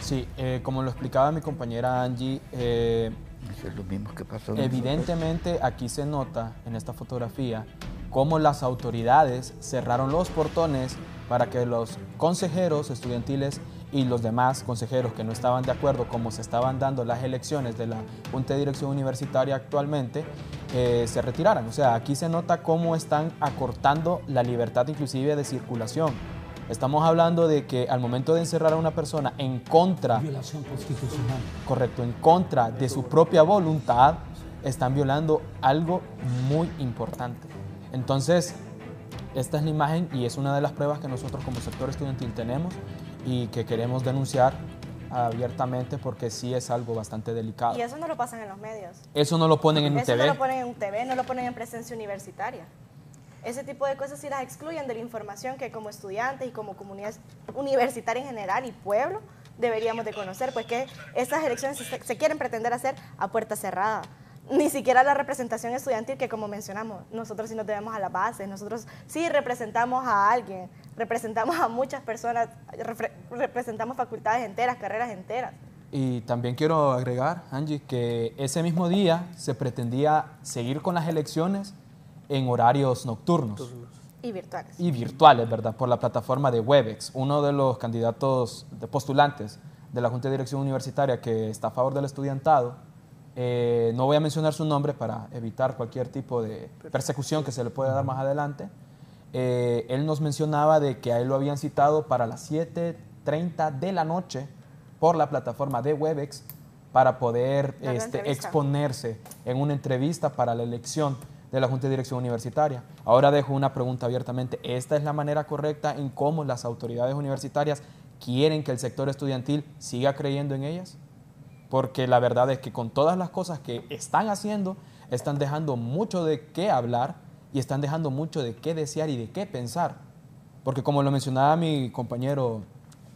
Sí, eh, como lo explicaba mi compañera Angie, eh, es lo mismo que pasó evidentemente aquí se nota en esta fotografía cómo las autoridades cerraron los portones para que los consejeros estudiantiles y los demás consejeros que no estaban de acuerdo cómo se estaban dando las elecciones de la Junta de Dirección Universitaria actualmente, eh, se retiraran. O sea, aquí se nota cómo están acortando la libertad inclusive de circulación. Estamos hablando de que al momento de encerrar a una persona en contra... Violación constitucional. Correcto, en contra de su propia voluntad, están violando algo muy importante. Entonces, esta es la imagen y es una de las pruebas que nosotros como sector estudiantil tenemos y que queremos denunciar abiertamente porque sí es algo bastante delicado. Y eso no lo pasan en los medios. Eso no lo ponen en un TV. Eso no lo ponen en un TV, no lo ponen en presencia universitaria. Ese tipo de cosas sí las excluyen de la información que como estudiantes y como comunidad universitaria en general y pueblo deberíamos de conocer, pues que estas elecciones se quieren pretender hacer a puerta cerrada ni siquiera la representación estudiantil que como mencionamos, nosotros sí nos debemos a la base, nosotros sí representamos a alguien, representamos a muchas personas, representamos facultades enteras, carreras enteras. Y también quiero agregar, Angie, que ese mismo día se pretendía seguir con las elecciones en horarios nocturnos. Y virtuales. Y virtuales, ¿verdad? Por la plataforma de Webex. Uno de los candidatos de postulantes de la Junta de Dirección Universitaria que está a favor del estudiantado, eh, no voy a mencionar su nombre para evitar cualquier tipo de persecución que se le pueda dar más adelante. Eh, él nos mencionaba de que a él lo habían citado para las 7.30 de la noche por la plataforma de Webex para poder este, exponerse en una entrevista para la elección de la Junta de Dirección Universitaria. Ahora dejo una pregunta abiertamente. ¿Esta es la manera correcta en cómo las autoridades universitarias quieren que el sector estudiantil siga creyendo en ellas? Porque la verdad es que con todas las cosas que están haciendo, están dejando mucho de qué hablar y están dejando mucho de qué desear y de qué pensar. Porque como lo mencionaba mi compañero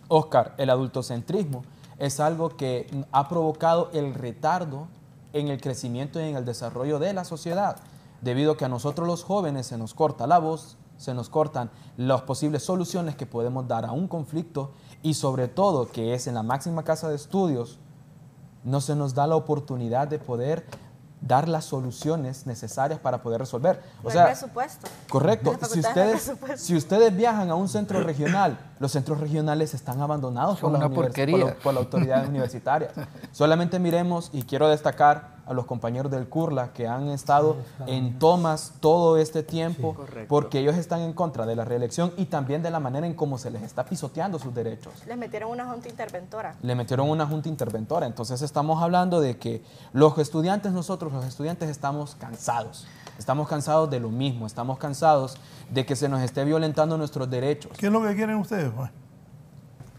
Oscar, el adultocentrismo es algo que ha provocado el retardo en el crecimiento y en el desarrollo de la sociedad debido a que a nosotros los jóvenes se nos corta la voz, se nos cortan las posibles soluciones que podemos dar a un conflicto y sobre todo que es en la máxima casa de estudios, no se nos da la oportunidad de poder dar las soluciones necesarias para poder resolver. O sea, presupuesto. Correcto. Si ustedes, si ustedes viajan a un centro regional, los centros regionales están abandonados por, la por, por la autoridad universitaria. Solamente miremos, y quiero destacar, a los compañeros del CURLA que han estado en tomas todo este tiempo porque ellos están en contra de la reelección y también de la manera en cómo se les está pisoteando sus derechos. Les metieron una junta interventora. Le metieron una junta interventora. Entonces estamos hablando de que los estudiantes, nosotros los estudiantes estamos cansados. Estamos cansados de lo mismo, estamos cansados de que se nos esté violentando nuestros derechos. ¿Qué es lo que quieren ustedes? Pues?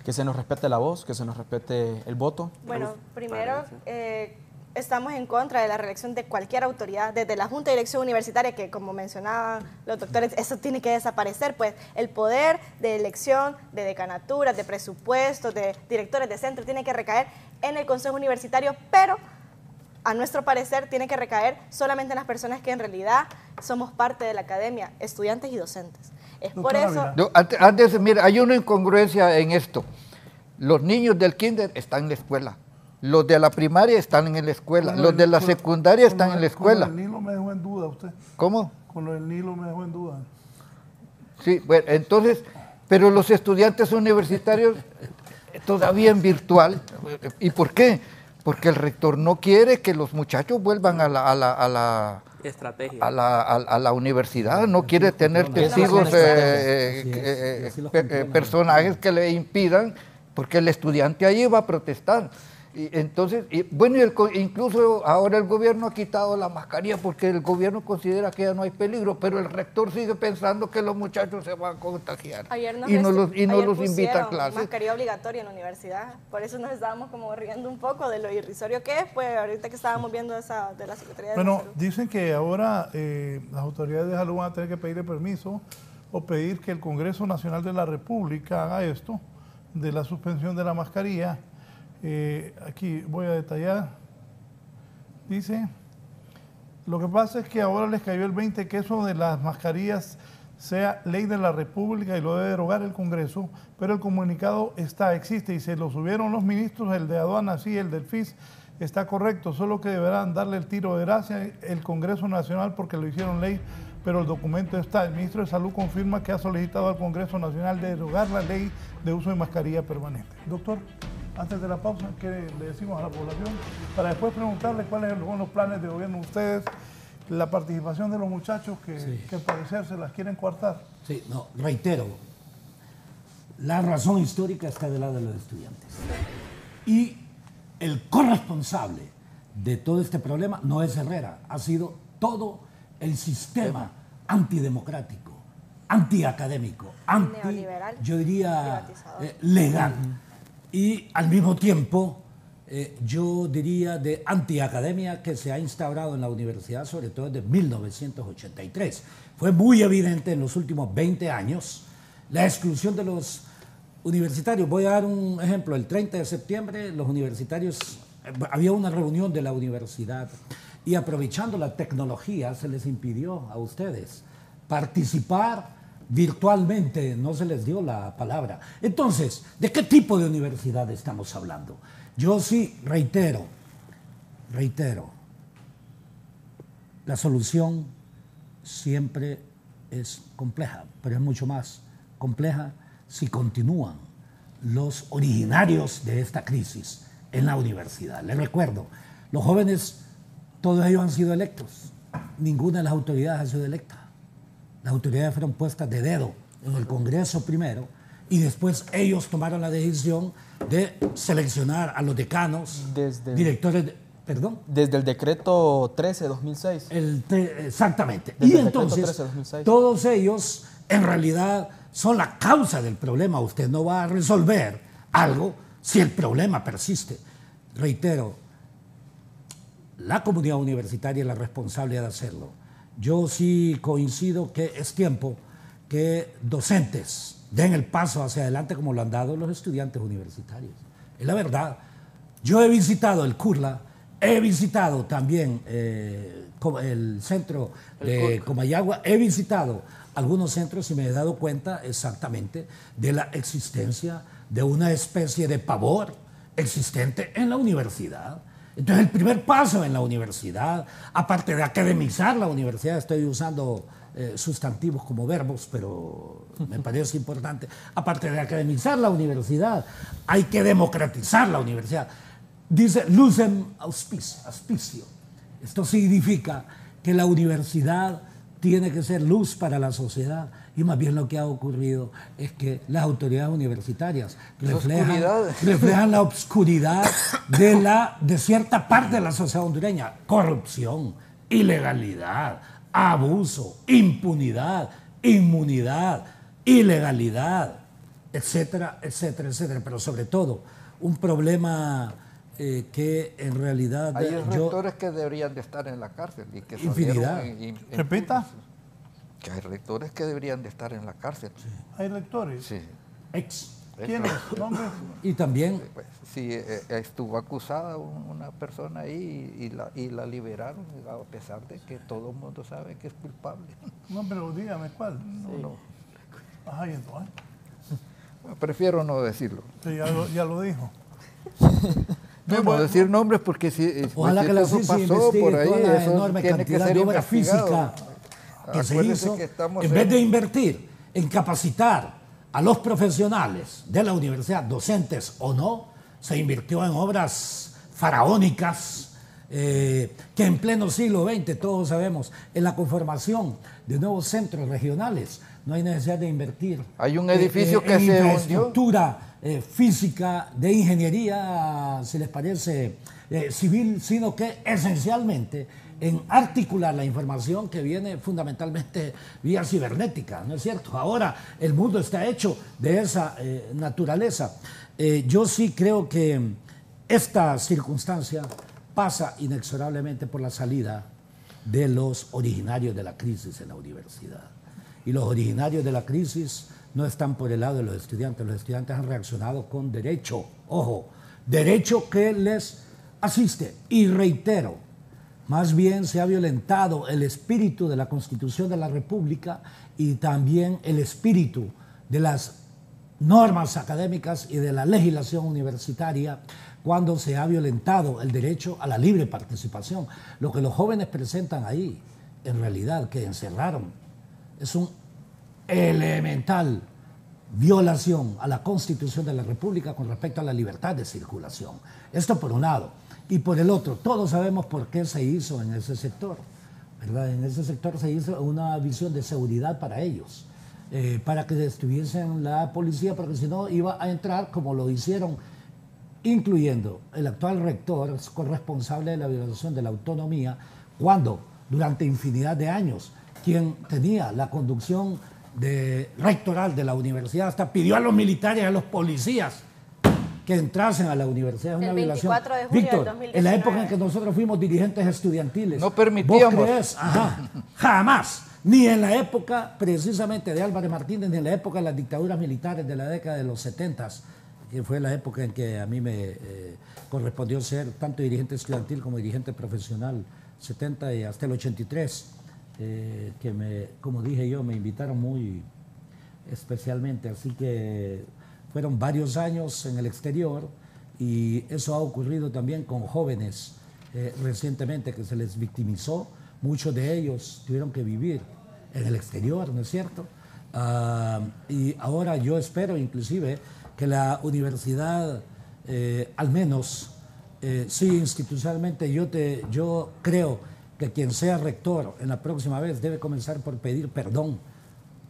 Que se nos respete la voz, que se nos respete el voto. Bueno, primero, eh, estamos en contra de la reelección de cualquier autoridad, desde la Junta de Dirección Universitaria, que como mencionaban los doctores, eso tiene que desaparecer, pues el poder de elección de decanaturas, de presupuestos, de directores de centro, tiene que recaer en el Consejo Universitario, pero a nuestro parecer tiene que recaer solamente en las personas que en realidad somos parte de la academia, estudiantes y docentes. Es por eso... antes, mira, hay una incongruencia en esto. Los niños del kinder están en la escuela los de la primaria están en la escuela, los de la secundaria están en la escuela. Con lo del Nilo me dejó en duda usted. ¿Cómo? Con lo del Nilo me dejó en duda. Sí, bueno, entonces, pero los estudiantes universitarios todavía en virtual. ¿Y por qué? Porque el rector no quiere que los muchachos vuelvan a la, a la, a la Estrategia. A la, a, la, universidad, no quiere tener testigos, eh, eh, eh, personajes que le impidan, porque el estudiante allí va a protestar. Y entonces, bueno, incluso ahora el gobierno ha quitado la mascarilla porque el gobierno considera que ya no hay peligro, pero el rector sigue pensando que los muchachos se van a contagiar. y no los, y no los invita a clases. mascarilla obligatoria en la universidad. Por eso nos estábamos como riendo un poco de lo irrisorio que es, pues ahorita que estábamos viendo esa de la Secretaría de Bueno, dicen que ahora eh, las autoridades de salud van a tener que pedirle permiso o pedir que el Congreso Nacional de la República haga esto de la suspensión de la mascarilla eh, aquí voy a detallar. Dice, lo que pasa es que ahora les cayó el 20 que eso de las mascarillas sea ley de la República y lo debe derogar el Congreso, pero el comunicado está, existe y se lo subieron los ministros, el de aduanas y el del FIS, está correcto, solo que deberán darle el tiro de gracia el Congreso Nacional porque lo hicieron ley, pero el documento está. El ministro de Salud confirma que ha solicitado al Congreso Nacional derogar la ley de uso de mascarilla permanente. Doctor antes de la pausa, ¿qué le decimos a la población? Para después preguntarle cuáles son los planes de gobierno de ustedes, la participación de los muchachos que, que al parecer se las quieren coartar. Sí, no, reitero, la razón histórica está del lado de los estudiantes. Y el corresponsable de todo este problema no es Herrera, ha sido todo el sistema antidemocrático, antiacadémico, anti, yo diría, eh, legal y al mismo tiempo, eh, yo diría, de antiacademia que se ha instaurado en la universidad, sobre todo desde 1983. Fue muy evidente en los últimos 20 años la exclusión de los universitarios. Voy a dar un ejemplo. El 30 de septiembre los universitarios, eh, había una reunión de la universidad y aprovechando la tecnología se les impidió a ustedes participar virtualmente no se les dio la palabra. Entonces, ¿de qué tipo de universidad estamos hablando? Yo sí reitero, reitero, la solución siempre es compleja, pero es mucho más compleja si continúan los originarios de esta crisis en la universidad. Les recuerdo, los jóvenes, todos ellos han sido electos, ninguna de las autoridades ha sido electa. Las autoridades fueron puestas de dedo en el Congreso primero y después ellos tomaron la decisión de seleccionar a los decanos, Desde- directores, de- perdón, Desde el decreto 13-2006. el te- exactamente. Desde y el entonces, 13 de 2006. todos ellos en realidad son la causa del problema. Usted no va a resolver algo si el problema persiste. Reitero, la comunidad universitaria es la responsable de hacerlo. Yo sí coincido que es tiempo que docentes den el paso hacia adelante como lo han dado los estudiantes universitarios. Es la verdad. Yo he visitado el CURLA, he visitado también eh, el centro de Comayagua, he visitado algunos centros y me he dado cuenta exactamente de la existencia de una especie de pavor existente en la universidad. Entonces el primer paso en la universidad, aparte de academizar la universidad, estoy usando eh, sustantivos como verbos, pero me parece importante, aparte de academizar la universidad, hay que democratizar la universidad. Dice Lucem auspicio, auspicio. Esto significa que la universidad tiene que ser luz para la sociedad y más bien lo que ha ocurrido es que las autoridades universitarias reflejan, oscuridad. reflejan la obscuridad de, la, de cierta parte de la sociedad hondureña. Corrupción, ilegalidad, abuso, impunidad, inmunidad, ilegalidad, etcétera, etcétera, etcétera. Pero sobre todo, un problema eh, que en realidad Hay yo... rectores que deberían de estar en la cárcel y que Infinidad. salieron en- en- Repita. Que hay rectores que deberían de estar en la cárcel. Hay lectores. Sí. ex ¿Quiénes? Y también Pues, sí, eh, eh, estuvo acusada un- una persona ahí y, la, y la liberaron a pesar de que todo el mundo sabe que es culpable. No, pero dígame cuál. No, no. Ajá, y entonces. Prefiero no decirlo. Sí, ya, lo, ya lo dijo. No, no decir nombres porque si, eh, Ojalá si que la eso pasó investigue por ahí, toda la eso enorme tiene que cantidad ser de obra física que se hizo, que en vez de invertir en capacitar a los profesionales de la universidad, docentes o no, se invirtió en obras faraónicas eh, que en pleno siglo XX, todos sabemos, en la conformación de nuevos centros regionales, no hay necesidad de invertir. Hay un eh, edificio eh, que en se hundió. Eh, física, de ingeniería, si les parece, eh, civil, sino que esencialmente en articular la información que viene fundamentalmente vía cibernética, ¿no es cierto? Ahora el mundo está hecho de esa eh, naturaleza. Yo sí creo que esta circunstancia pasa inexorablemente por la salida de los originarios de la crisis en la universidad. Y los originarios de la crisis no están por el lado de los estudiantes. Los estudiantes han reaccionado con derecho, ojo, derecho que les asiste. Y reitero, más bien se ha violentado el espíritu de la Constitución de la República y también el espíritu de las normas académicas y de la legislación universitaria cuando se ha violentado el derecho a la libre participación. Lo que los jóvenes presentan ahí, en realidad, que encerraron, es un elemental violación a la Constitución de la República con respecto a la libertad de circulación. Esto por un lado. Y por el otro, todos sabemos por qué se hizo en ese sector. ¿verdad? En ese sector se hizo una visión de seguridad para ellos, eh, para que estuviesen la policía, porque si no iba a entrar como lo hicieron, incluyendo el actual rector corresponsable de la violación de la autonomía, cuando durante infinidad de años quien tenía la conducción de, rectoral de la universidad hasta pidió a los militares a los policías que entrasen a la universidad. Es una El violación. 24 de julio del Víctor, 2019. en la época en que nosotros fuimos dirigentes estudiantiles. No permitíamos. ¿Vos crees? Ajá, jamás. Ni en la época precisamente de Álvarez Martínez, ni en la época de las dictaduras militares de la década de los 70, que fue la época en que a mí me eh, correspondió ser tanto dirigente estudiantil como dirigente profesional, 70 y hasta el 83, eh, que me, como dije yo, me invitaron muy especialmente. Así que fueron varios años en el exterior y eso ha ocurrido también con jóvenes eh, recientemente que se les victimizó. Muchos de ellos tuvieron que vivir en el exterior, ¿no es cierto? Ah, y ahora yo espero inclusive que la universidad, eh, al menos, eh, sí, institucionalmente, yo, te, yo creo que quien sea rector en la próxima vez debe comenzar por pedir perdón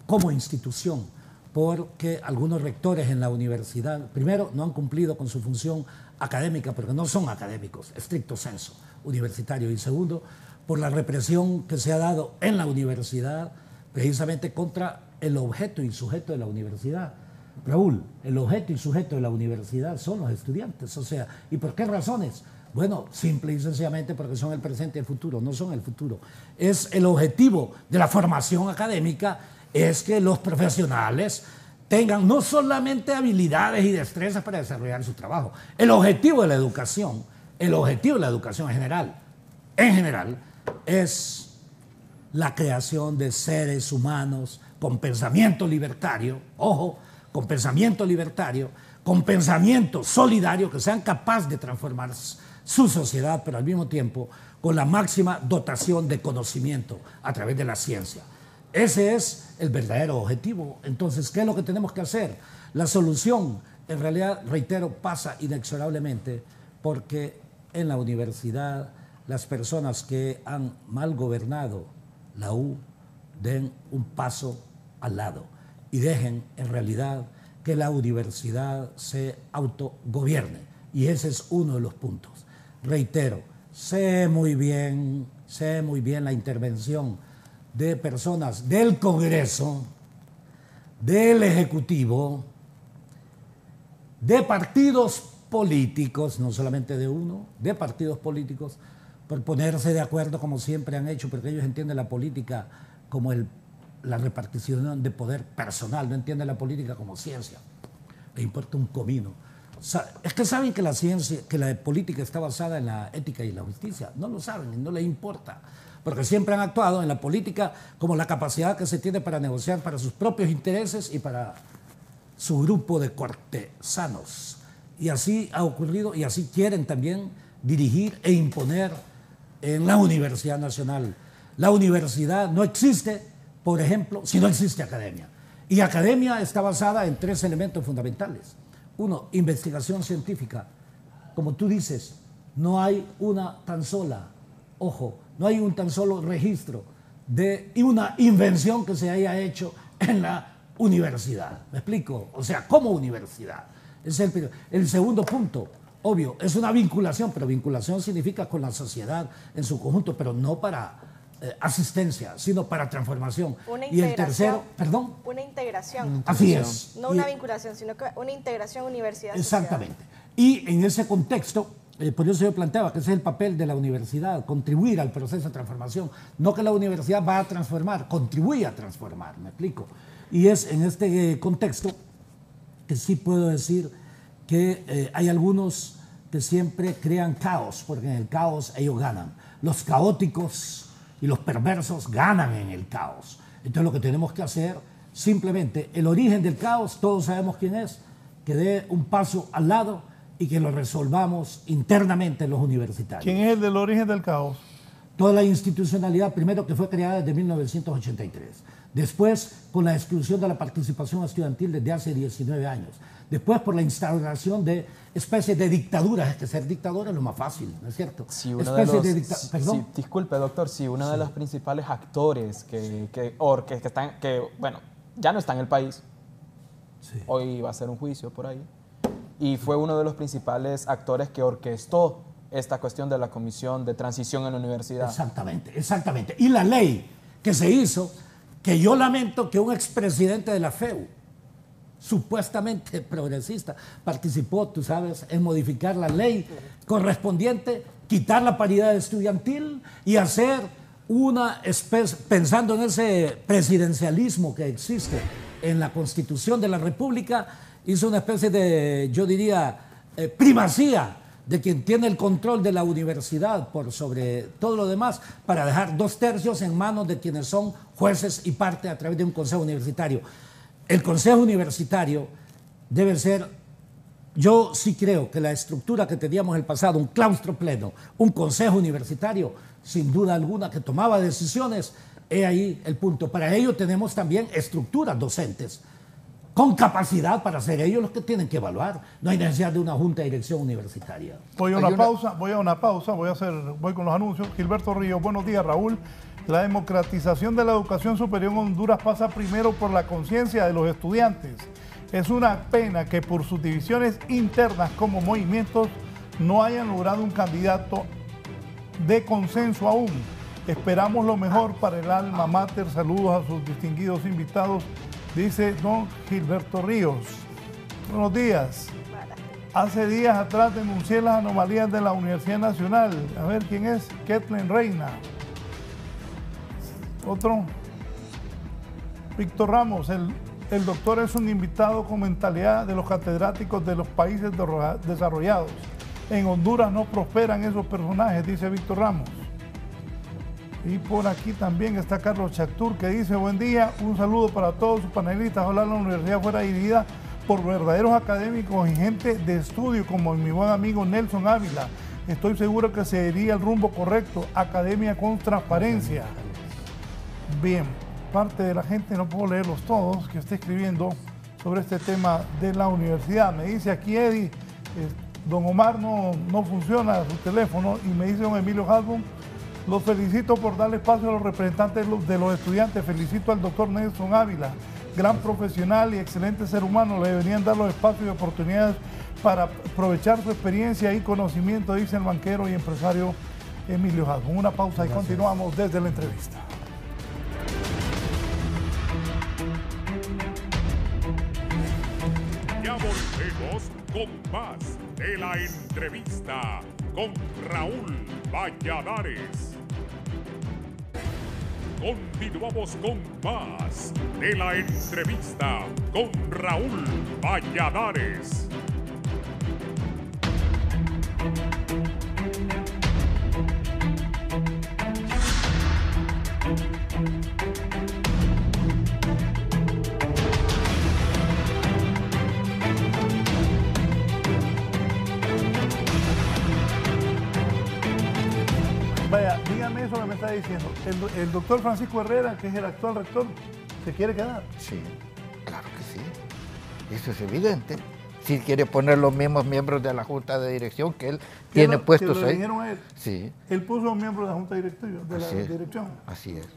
como institución, porque algunos rectores en la universidad, primero, no han cumplido con su función académica, porque no son académicos, estricto senso universitario, y segundo, por la represión que se ha dado en la universidad, precisamente contra el objeto y sujeto de la universidad. Raúl, el objeto y sujeto de la universidad son los estudiantes, o sea, ¿y por qué razones? Bueno, simple y sencillamente porque son el presente y el futuro, no son el futuro. Es el objetivo de la formación académica, es que los profesionales tengan no solamente habilidades y destrezas para desarrollar su trabajo. El objetivo de la educación, el objetivo de la educación en general, en general, es la creación de seres humanos con pensamiento libertario, ojo, con pensamiento libertario, con pensamiento solidario, que sean capaces de transformar su sociedad, pero al mismo tiempo con la máxima dotación de conocimiento a través de la ciencia. Ese es el verdadero objetivo. Entonces, ¿qué es lo que tenemos que hacer? La solución, en realidad, reitero, pasa inexorablemente porque en la universidad las personas que han mal gobernado la U den un paso al lado y dejen en realidad que la universidad se autogobierne. Y ese es uno de los puntos. Reitero, sé muy bien, sé muy bien la intervención de personas del Congreso, del Ejecutivo, de partidos políticos, no solamente de uno, de partidos políticos, por ponerse de acuerdo como siempre han hecho, porque ellos entienden la política como el la repartición de poder personal, no entiende la política como ciencia. Le importa un comino. Es que saben que la ciencia, que la política está basada en la ética y la justicia. No lo saben y no les importa. Porque siempre han actuado en la política como la capacidad que se tiene para negociar para sus propios intereses y para su grupo de cortesanos. Y así ha ocurrido y así quieren también dirigir e imponer en la Universidad Nacional. La universidad no existe por ejemplo, si no existe academia. Y academia está basada en tres elementos fundamentales. Uno, investigación científica. Como tú dices, no hay una tan sola, ojo, no hay un tan solo registro de una invención que se haya hecho en la universidad. ¿Me explico? O sea, como universidad. El segundo punto, obvio, es una vinculación, pero vinculación significa con la sociedad en su conjunto, pero no para eh, asistencia, sino para transformación. y el tercero, perdón. Una integración. Así es. No una vinculación, sino que una integración universidad. Exactamente. Y en ese contexto, eh, por eso yo planteaba que ese es el papel de la universidad, contribuir al proceso de transformación. No que la universidad va a transformar, contribuye a transformar, me explico. Y es en este eh, contexto que sí puedo decir que hay algunos que siempre crean caos, porque en el caos ellos ganan. Los caóticos y los perversos ganan en el caos. Entonces lo que tenemos que hacer, simplemente, el origen del caos, todos sabemos quién es, que dé un paso al lado y que lo resolvamos internamente en los universitarios. ¿Quién es el del origen del caos? Toda la institucionalidad, primero que fue creada desde 1983, después con la exclusión de la participación estudiantil desde hace 19 años, después por la instauración de especies de dictaduras, es que ser dictador es lo más fácil, ¿no es cierto? Sí, de los, disculpe, doctor, si uno de los principales actores que, que, que, están, que, bueno, ya no está en el país, hoy va a ser un juicio por ahí, y fue uno de los principales actores que orquestó esta cuestión de la comisión de transición en la universidad. Exactamente, exactamente. Y la ley que se hizo, que yo lamento que un expresidente de la FEU, supuestamente progresista, participó, tú sabes, en modificar la ley correspondiente, quitar la paridad estudiantil y hacer una especie, pensando en ese presidencialismo que existe en la constitución de la República, hizo una especie de, yo diría, eh, primacía de quien tiene el control de la universidad por sobre todo lo demás, para dejar dos tercios en manos de quienes son jueces y parte a través de un consejo universitario. El Consejo Universitario debe ser, yo sí creo que la estructura que teníamos en el pasado, un claustro pleno, un Consejo Universitario, sin duda alguna, que tomaba decisiones, es ahí el punto. Para ello tenemos también estructuras docentes con capacidad para ser ellos los que tienen que evaluar. No hay necesidad de una junta de dirección universitaria. Voy a una, pausa, voy a una pausa, voy a hacer, voy con los anuncios. Gilberto Ríos, buenos días, Raúl. La democratización de la educación superior en Honduras pasa primero por la conciencia de los estudiantes. Es una pena que por sus divisiones internas como movimientos no hayan logrado un candidato de consenso aún. Esperamos lo mejor para el alma mater. Saludos a sus distinguidos invitados Dice don Gilberto Ríos. Buenos días. Hace días atrás denuncié las anomalías de la Universidad Nacional. A ver quién es. Kathleen Reina. Otro. Víctor Ramos. El, el doctor es un invitado con mentalidad de los catedráticos de los países desarrollados. En Honduras no prosperan esos personajes, dice Víctor Ramos. Y por aquí también está Carlos Chactur que dice, buen día, un saludo para todos sus panelistas. Ojalá la universidad fuera dirigida por verdaderos académicos y gente de estudio como mi buen amigo Nelson Ávila. Estoy seguro que sería el rumbo correcto, academia con transparencia. Bien, parte de la gente, no puedo leerlos todos, que está escribiendo sobre este tema de la universidad. Me dice aquí Eddie, eh, don Omar no, no funciona su teléfono y me dice don Emilio Halbon, los felicito por darle espacio a los representantes de los estudiantes. Felicito al doctor Nelson Ávila, gran profesional y excelente ser humano. Le deberían dar los espacios y oportunidades para aprovechar su experiencia y conocimiento, dice el banquero y empresario Emilio Con Una pausa y continuamos desde la entrevista. Ya volvemos con más de la entrevista con Raúl Valladares. Continuamos con más de la entrevista con Raúl Valladares. Eso que me está diciendo. El, doctor Francisco Herrera, que es el actual rector, ¿se quiere quedar? Sí, claro que sí. Eso es evidente. Si quiere poner los mismos miembros de la Junta de Dirección que él tiene puestos lo ahí. A él. Sí. Él puso un miembro de la Junta Directiva, de la Dirección. Así es.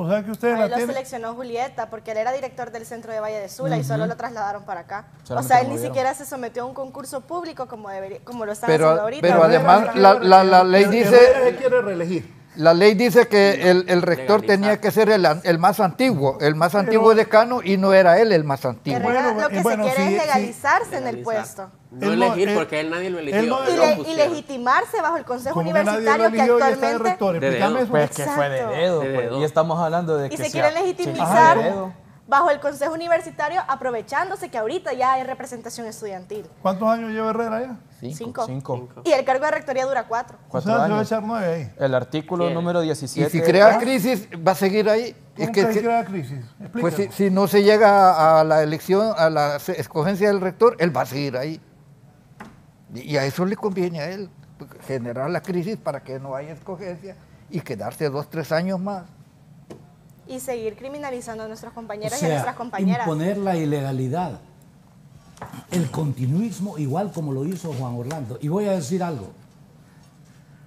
O sea que usted la lo seleccionó Julieta porque él era director del centro de Valle de Sula y solo lo trasladaron para acá. o sea, él ni siquiera se sometió a un concurso público como, debería, como lo están haciendo ahorita. Pero además la, la, la, ley dice... Él quiere reelegir. La ley dice que el, rector tenía que ser el, más antiguo, el más antiguo decano y no era él el más antiguo. lo que se quiere es legalizarse en el puesto. No elegir porque él nadie lo eligió. y, legitimarse bajo el Consejo Universitario que actualmente... Pues que fue de dedo. Pues, y estamos hablando de que... Y se quiere legitimizar bajo el Consejo Universitario, aprovechándose que ahorita ya hay representación estudiantil. ¿Cuántos años lleva Herrera ya? Cinco. Cinco. Y el cargo de rectoría dura cuatro. Cuatro o sea, años. Se va a echar nueve ahí. El artículo número 17. Y si crea crisis, va a seguir ahí. ¿Cómo que, si crea crisis? Pues si, si, no se llega a la elección, a la escogencia del rector, él va a seguir ahí. Y a eso le conviene a él, generar la crisis para que no haya escogencia y quedarse dos, tres años más y seguir criminalizando a nuestras compañeras y a nuestras compañeras. Imponer la ilegalidad, el continuismo, igual como lo hizo Juan Orlando. Y voy a decir algo.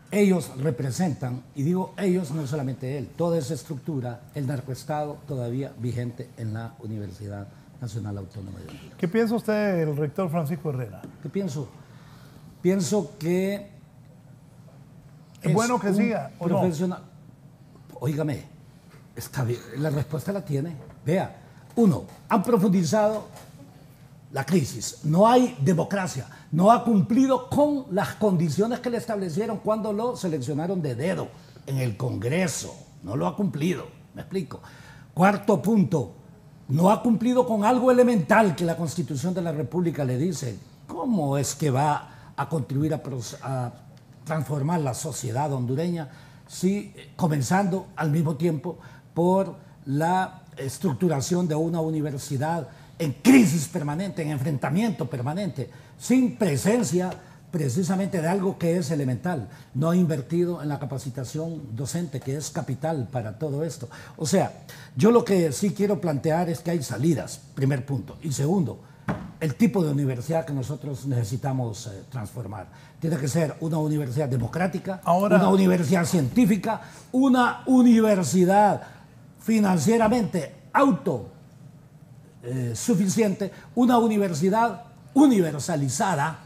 Ellos representan, y digo ellos, no solamente él, toda esa estructura, el narcoestado todavía vigente en la Universidad Nacional Autónoma de Honduras. ¿Qué piensa usted del rector Francisco Herrera? ¿Qué pienso? Pienso que. ¿Es, bueno que siga? ¿o profesional. Óigame, Está bien, la respuesta la tiene. Vea, uno, han profundizado la crisis, no hay democracia, no ha cumplido con las condiciones que le establecieron cuando lo seleccionaron de dedo en el Congreso, no lo ha cumplido, me explico. Cuarto punto, no ha cumplido con algo elemental que la Constitución de la República le dice. ¿Cómo es que va a contribuir a, a transformar la sociedad hondureña si, comenzando al mismo tiempo por la estructuración de una universidad en crisis permanente, en enfrentamiento permanente, sin presencia precisamente de algo que es elemental. No ha invertido en la capacitación docente, que es capital para todo esto. O sea, yo lo que sí quiero plantear es que hay salidas, primer punto. Y segundo, el tipo de universidad que nosotros necesitamos eh, transformar. Tiene que ser una universidad democrática, una universidad científica, una universidad financieramente autosuficiente, eh, una universidad universalizada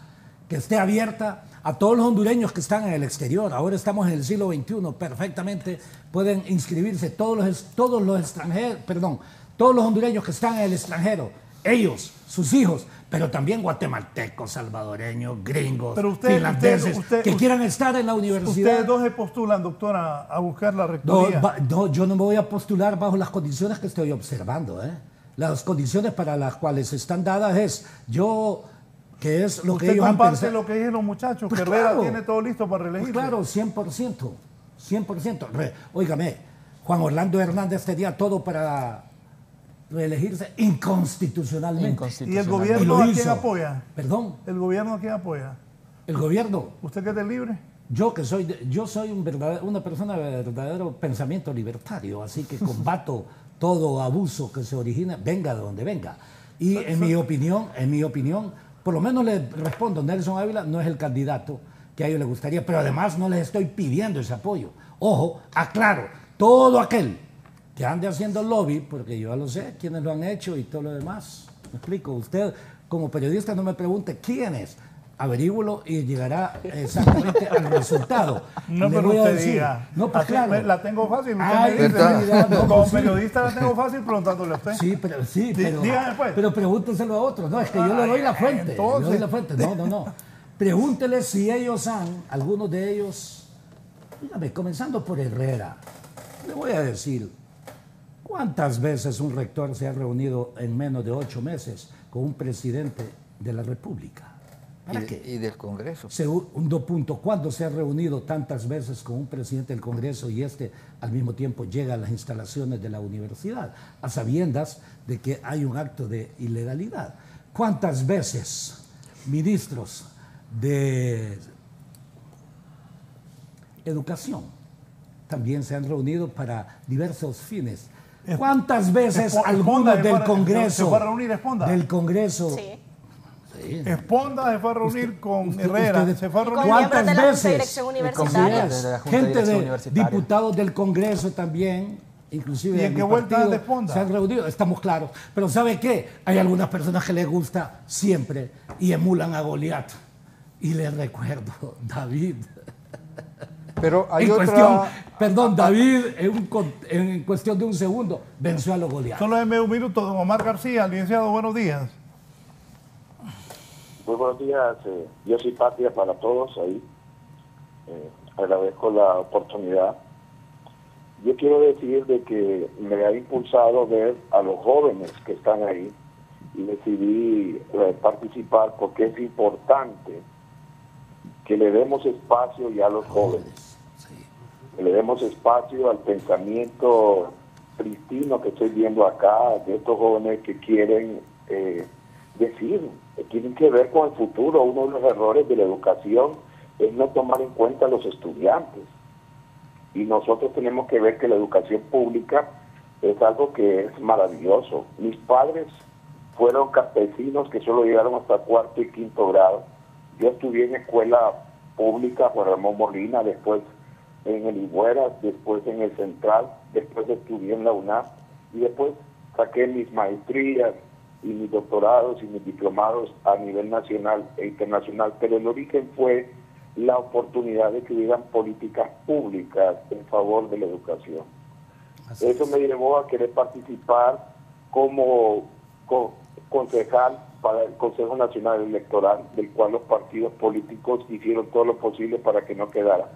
que esté abierta a todos los hondureños que están en el exterior. Ahora estamos en el siglo XXI, perfectamente pueden inscribirse todos los, todos los extranjeros, perdón, todos los hondureños que están en el extranjero, ellos, sus hijos, pero también guatemaltecos, salvadoreños, gringos, finlandeses, que quieran estar en la universidad. Ustedes dos se postulan, doctora, a buscar la rectoría. No, yo no me voy a postular bajo las condiciones que estoy observando. ¿eh? Las condiciones para las cuales están dadas es, yo que es lo que ellos han pensado. lo que dicen los muchachos, pues que Herrera tiene todo listo para reelegirse. Pues claro, 100%, 100%. Óigame, Juan Orlando Hernández tenía todo para reelegirse inconstitucionalmente. ¿Y el gobierno a quién apoya? ¿Perdón? ¿El gobierno a quién apoya? ¿El gobierno? ¿Usted que es libre? Yo que soy, yo soy un una persona de verdadero pensamiento libertario, así que combato todo abuso que se origina, venga de donde venga. Y en mi opinión, en mi opinión, por lo menos le respondo, Nelson Ávila no es el candidato que a ellos les gustaría, pero además no les estoy pidiendo ese apoyo. Ojo, aclaro, todo aquel que ande haciendo lobby, porque yo ya lo sé, quiénes lo han hecho y todo lo demás. Me explico, usted como periodista no me pregunte quiénes, averígualo y llegará exactamente al resultado. No, pero usted diga. No, pues claro. La tengo fácil. como periodista la tengo fácil preguntándole a usted. Sí, pero, sí, pero, pues. pero pregúnteselo a otros. No, es que yo le doy la fuente. Yo le doy la fuente. No, no, no. Pregúntele si ellos han, algunos de ellos, dígame, comenzando por Herrera, le voy a decir, ¿cuántas veces un rector se ha reunido en menos de ocho meses con un presidente de la República? ¿Para y, qué? y del Congreso. Segundo punto, ¿cuándo se ha reunido tantas veces con un presidente del Congreso y este al mismo tiempo llega a las instalaciones de la universidad, a sabiendas de que hay un acto de ilegalidad? ¿Cuántas veces ministros de educación también se han reunido para diversos fines? ¿Cuántas veces algunos del Congreso, del Congreso Esponda se fue a reunir con Herrera, se fue a reunir ¿Cuántas veces? Gente de diputados del Congreso también, inclusive ¿Y en qué vuelta de Esponda? Se han reunido, estamos claros. Pero ¿sabe qué? Hay algunas personas que les gusta siempre y emulan a Goliat. Y les recuerdo, David. Pero hay en otra... Cuestión, perdón, David, en, en, cuestión de un segundo, venció a los Goliat. Solo en un minuto, don Omar García, licenciado, buenos días. Muy buenos días, eh, yo soy patria para todos ahí. Eh, agradezco la oportunidad. Yo quiero decir de que me ha impulsado ver a los jóvenes que están ahí y decidí eh, participar porque es importante que le demos espacio ya a los jóvenes, que le demos espacio al pensamiento pristino que estoy viendo acá, de estos jóvenes que quieren decir tienen que ver con el futuro. Uno de los errores de la educación es no tomar en cuenta a los estudiantes. Y nosotros tenemos que ver que la educación pública es algo que es maravilloso. Mis padres fueron campesinos que solo llegaron hasta cuarto y quinto grado. Yo estudié en escuela pública Juan Ramón Molina, después en el Iguera, después en el Central, después estudié en la UNAM y después saqué mis maestrías, y mis doctorados y mis diplomados a nivel nacional e internacional, pero el origen fue la oportunidad de que hubieran políticas públicas en favor de la educación. Eso me llevó a querer participar como concejal para el Consejo Nacional Electoral, del cual los partidos políticos hicieron todo lo posible para que no quedara.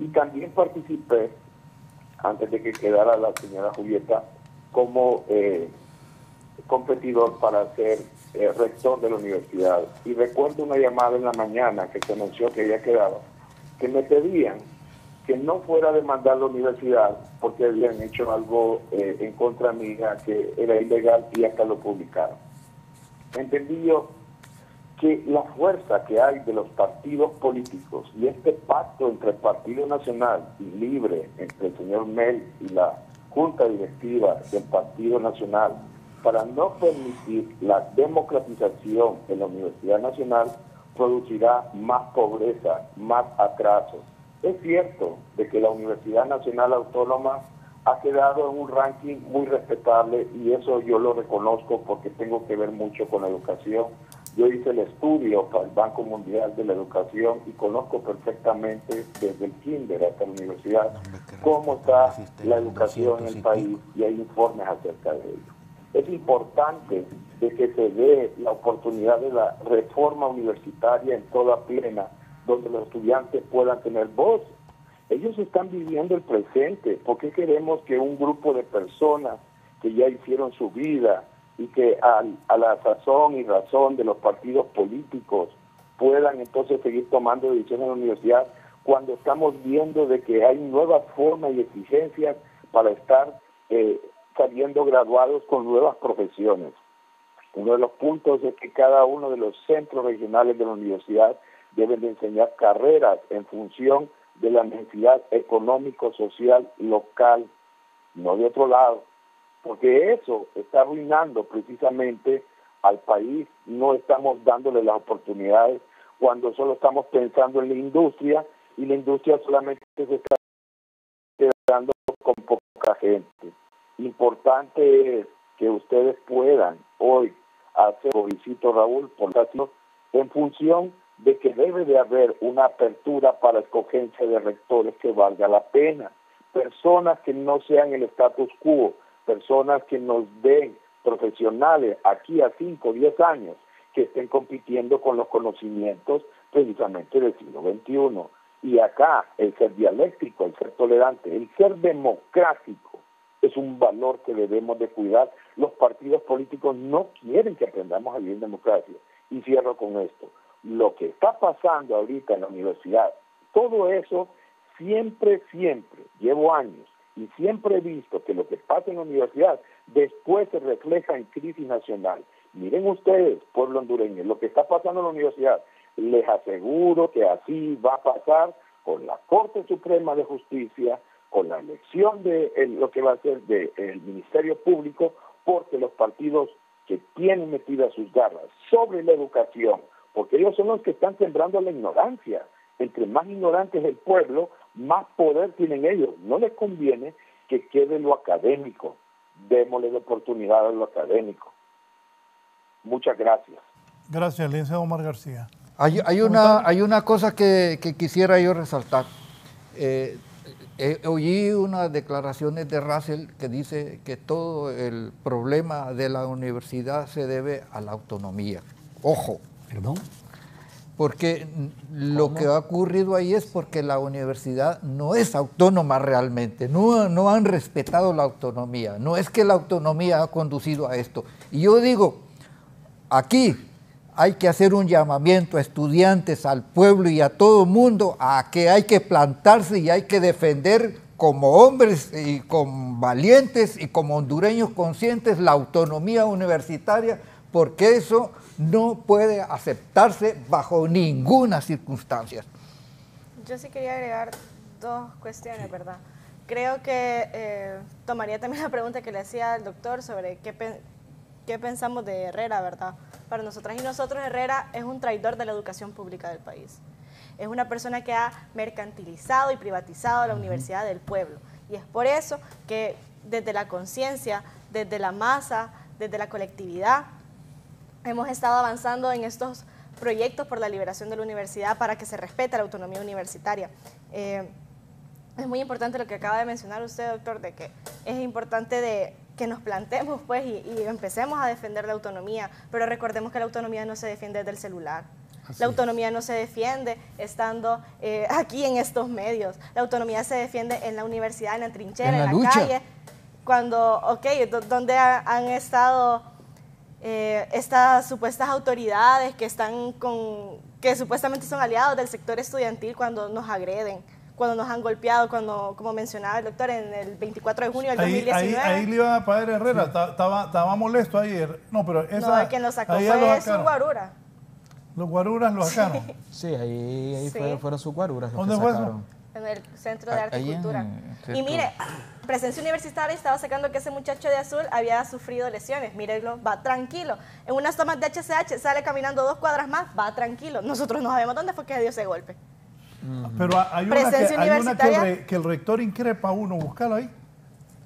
Y también participé, antes de que quedara la señora Julieta, como eh, competidor para ser eh, rector de la universidad. Y recuerdo una llamada en la mañana que se anunció que había quedado, que me pedían que no fuera a demandar la universidad porque habían hecho algo eh, en contra mía que era ilegal y hasta lo publicaron. Entendí yo que la fuerza que hay de los partidos políticos y este pacto entre el Partido Nacional y Libre, entre el señor Mel y la Junta Directiva del Partido Nacional, para no permitir la democratización de la Universidad Nacional, producirá más pobreza, más atrasos. Es cierto de que la Universidad Nacional Autónoma ha quedado en un ranking muy respetable y eso yo lo reconozco porque tengo que ver mucho con la educación. Yo hice el estudio para el Banco Mundial de la Educación y conozco perfectamente desde el kinder hasta la universidad cómo está la educación en el país y hay informes acerca de ello. Es importante de que se dé la oportunidad de la reforma universitaria en toda plena, donde los estudiantes puedan tener voz. Ellos están viviendo el presente. ¿Por qué queremos que un grupo de personas que ya hicieron su vida y que a la sazón y razón de los partidos políticos puedan entonces seguir tomando decisiones en la universidad cuando estamos viendo de que hay nuevas formas y exigencias para estar eh, saliendo graduados con nuevas profesiones? Uno de los puntos es que cada uno de los centros regionales de la universidad deben de enseñar carreras en función de la necesidad económico-social local, no de otro lado, porque eso está arruinando precisamente al país, no estamos dándole las oportunidades cuando solo estamos pensando en la industria y la industria solamente se está quedando con poca gente. Importante es que ustedes puedan hoy hacer, visito Raúl, por en función de que debe de haber una apertura para escogencia de rectores que valga la pena. Personas que no sean el status quo, personas que nos den profesionales aquí a 5 o 10 años que estén compitiendo con los conocimientos precisamente del siglo XXI. Y acá el ser dialéctico, el ser tolerante, el ser democrático, es un valor que debemos de cuidar. Los partidos políticos no quieren que aprendamos a vivir en democracia. Y cierro con esto. Lo que está pasando ahorita en la universidad, todo eso siempre, siempre, llevo años y siempre he visto que lo que pasa en la universidad después se refleja en crisis nacional. Miren ustedes, pueblo hondureño, lo que está pasando en la universidad, les aseguro que así va a pasar con la Corte Suprema de Justicia, con la elección de lo que va a ser del Ministerio Público, porque los partidos que tienen metidas sus garras sobre la educación, porque ellos son los que están sembrando la ignorancia. Entre más ignorante es el pueblo, más poder tienen ellos. No les conviene que quede lo académico. Démosle la oportunidad a lo académico. Muchas gracias. Gracias, licenciado Omar García. Hay, una, hay una cosa que, quisiera yo resaltar. Eh, eh, oí unas declaraciones de Russell que dice que todo el problema de la universidad se debe a la autonomía. Ojo. ¿Perdón? Porque lo que ha ocurrido ahí es porque la universidad no es autónoma realmente, no, no han respetado la autonomía, no es que la autonomía ha conducido a esto. Y yo digo, aquí hay que hacer un llamamiento a estudiantes, al pueblo y a todo el mundo a que hay que plantarse y hay que defender como hombres y como valientes y como hondureños conscientes la autonomía universitaria, porque eso no puede aceptarse bajo ninguna circunstancia. Yo sí quería agregar dos cuestiones, ¿verdad? Creo que eh, tomaría también la pregunta que le hacía al doctor sobre qué, qué pensamos de Herrera, ¿verdad? Para nosotras y nosotros Herrera es un traidor de la educación pública del país. Es una persona que ha mercantilizado y privatizado la Universidad del Pueblo. Y es por eso que desde la conciencia, desde la masa, desde la colectividad, hemos estado avanzando en estos proyectos por la liberación de la universidad para que se respete la autonomía universitaria. Eh, es muy importante lo que acaba de mencionar usted, doctor, de que es importante de que nos plantemos pues y, empecemos a defender la autonomía, pero recordemos que la autonomía no se defiende desde el celular. la autonomía no se defiende estando eh, aquí en estos medios. La autonomía se defiende en la universidad, en la trinchera, en la, calle. Cuando, ok, donde han estado eh, estas supuestas autoridades que están con, que supuestamente son aliados del sector estudiantil cuando nos agreden, cuando nos han golpeado, cuando, como mencionaba el doctor, en el 24 de junio del Ahí, 2019. ahí, ahí le iban a Padre Herrera, ta- estaba, estaba molesto ayer. No, pero esa. no, el que nos sacó fue su guarura. Los guaruras lo sacaron. Sí, ahí, ahí Sí. fueron, fueron sus guaruras. los ¿Dónde que fue eso? En el Centro de Arte y en Cultura. el Y mire, Presencia Universitaria estaba sacando que ese muchacho de azul había sufrido lesiones. Mírenlo, va tranquilo. En unas tomas de HCH sale caminando dos cuadras más, va tranquilo. Nosotros no sabemos dónde fue que dio ese golpe. Pero hay una, que, Presencia hay una que, el universitaria. re- que el rector increpa a uno, búscalo ahí.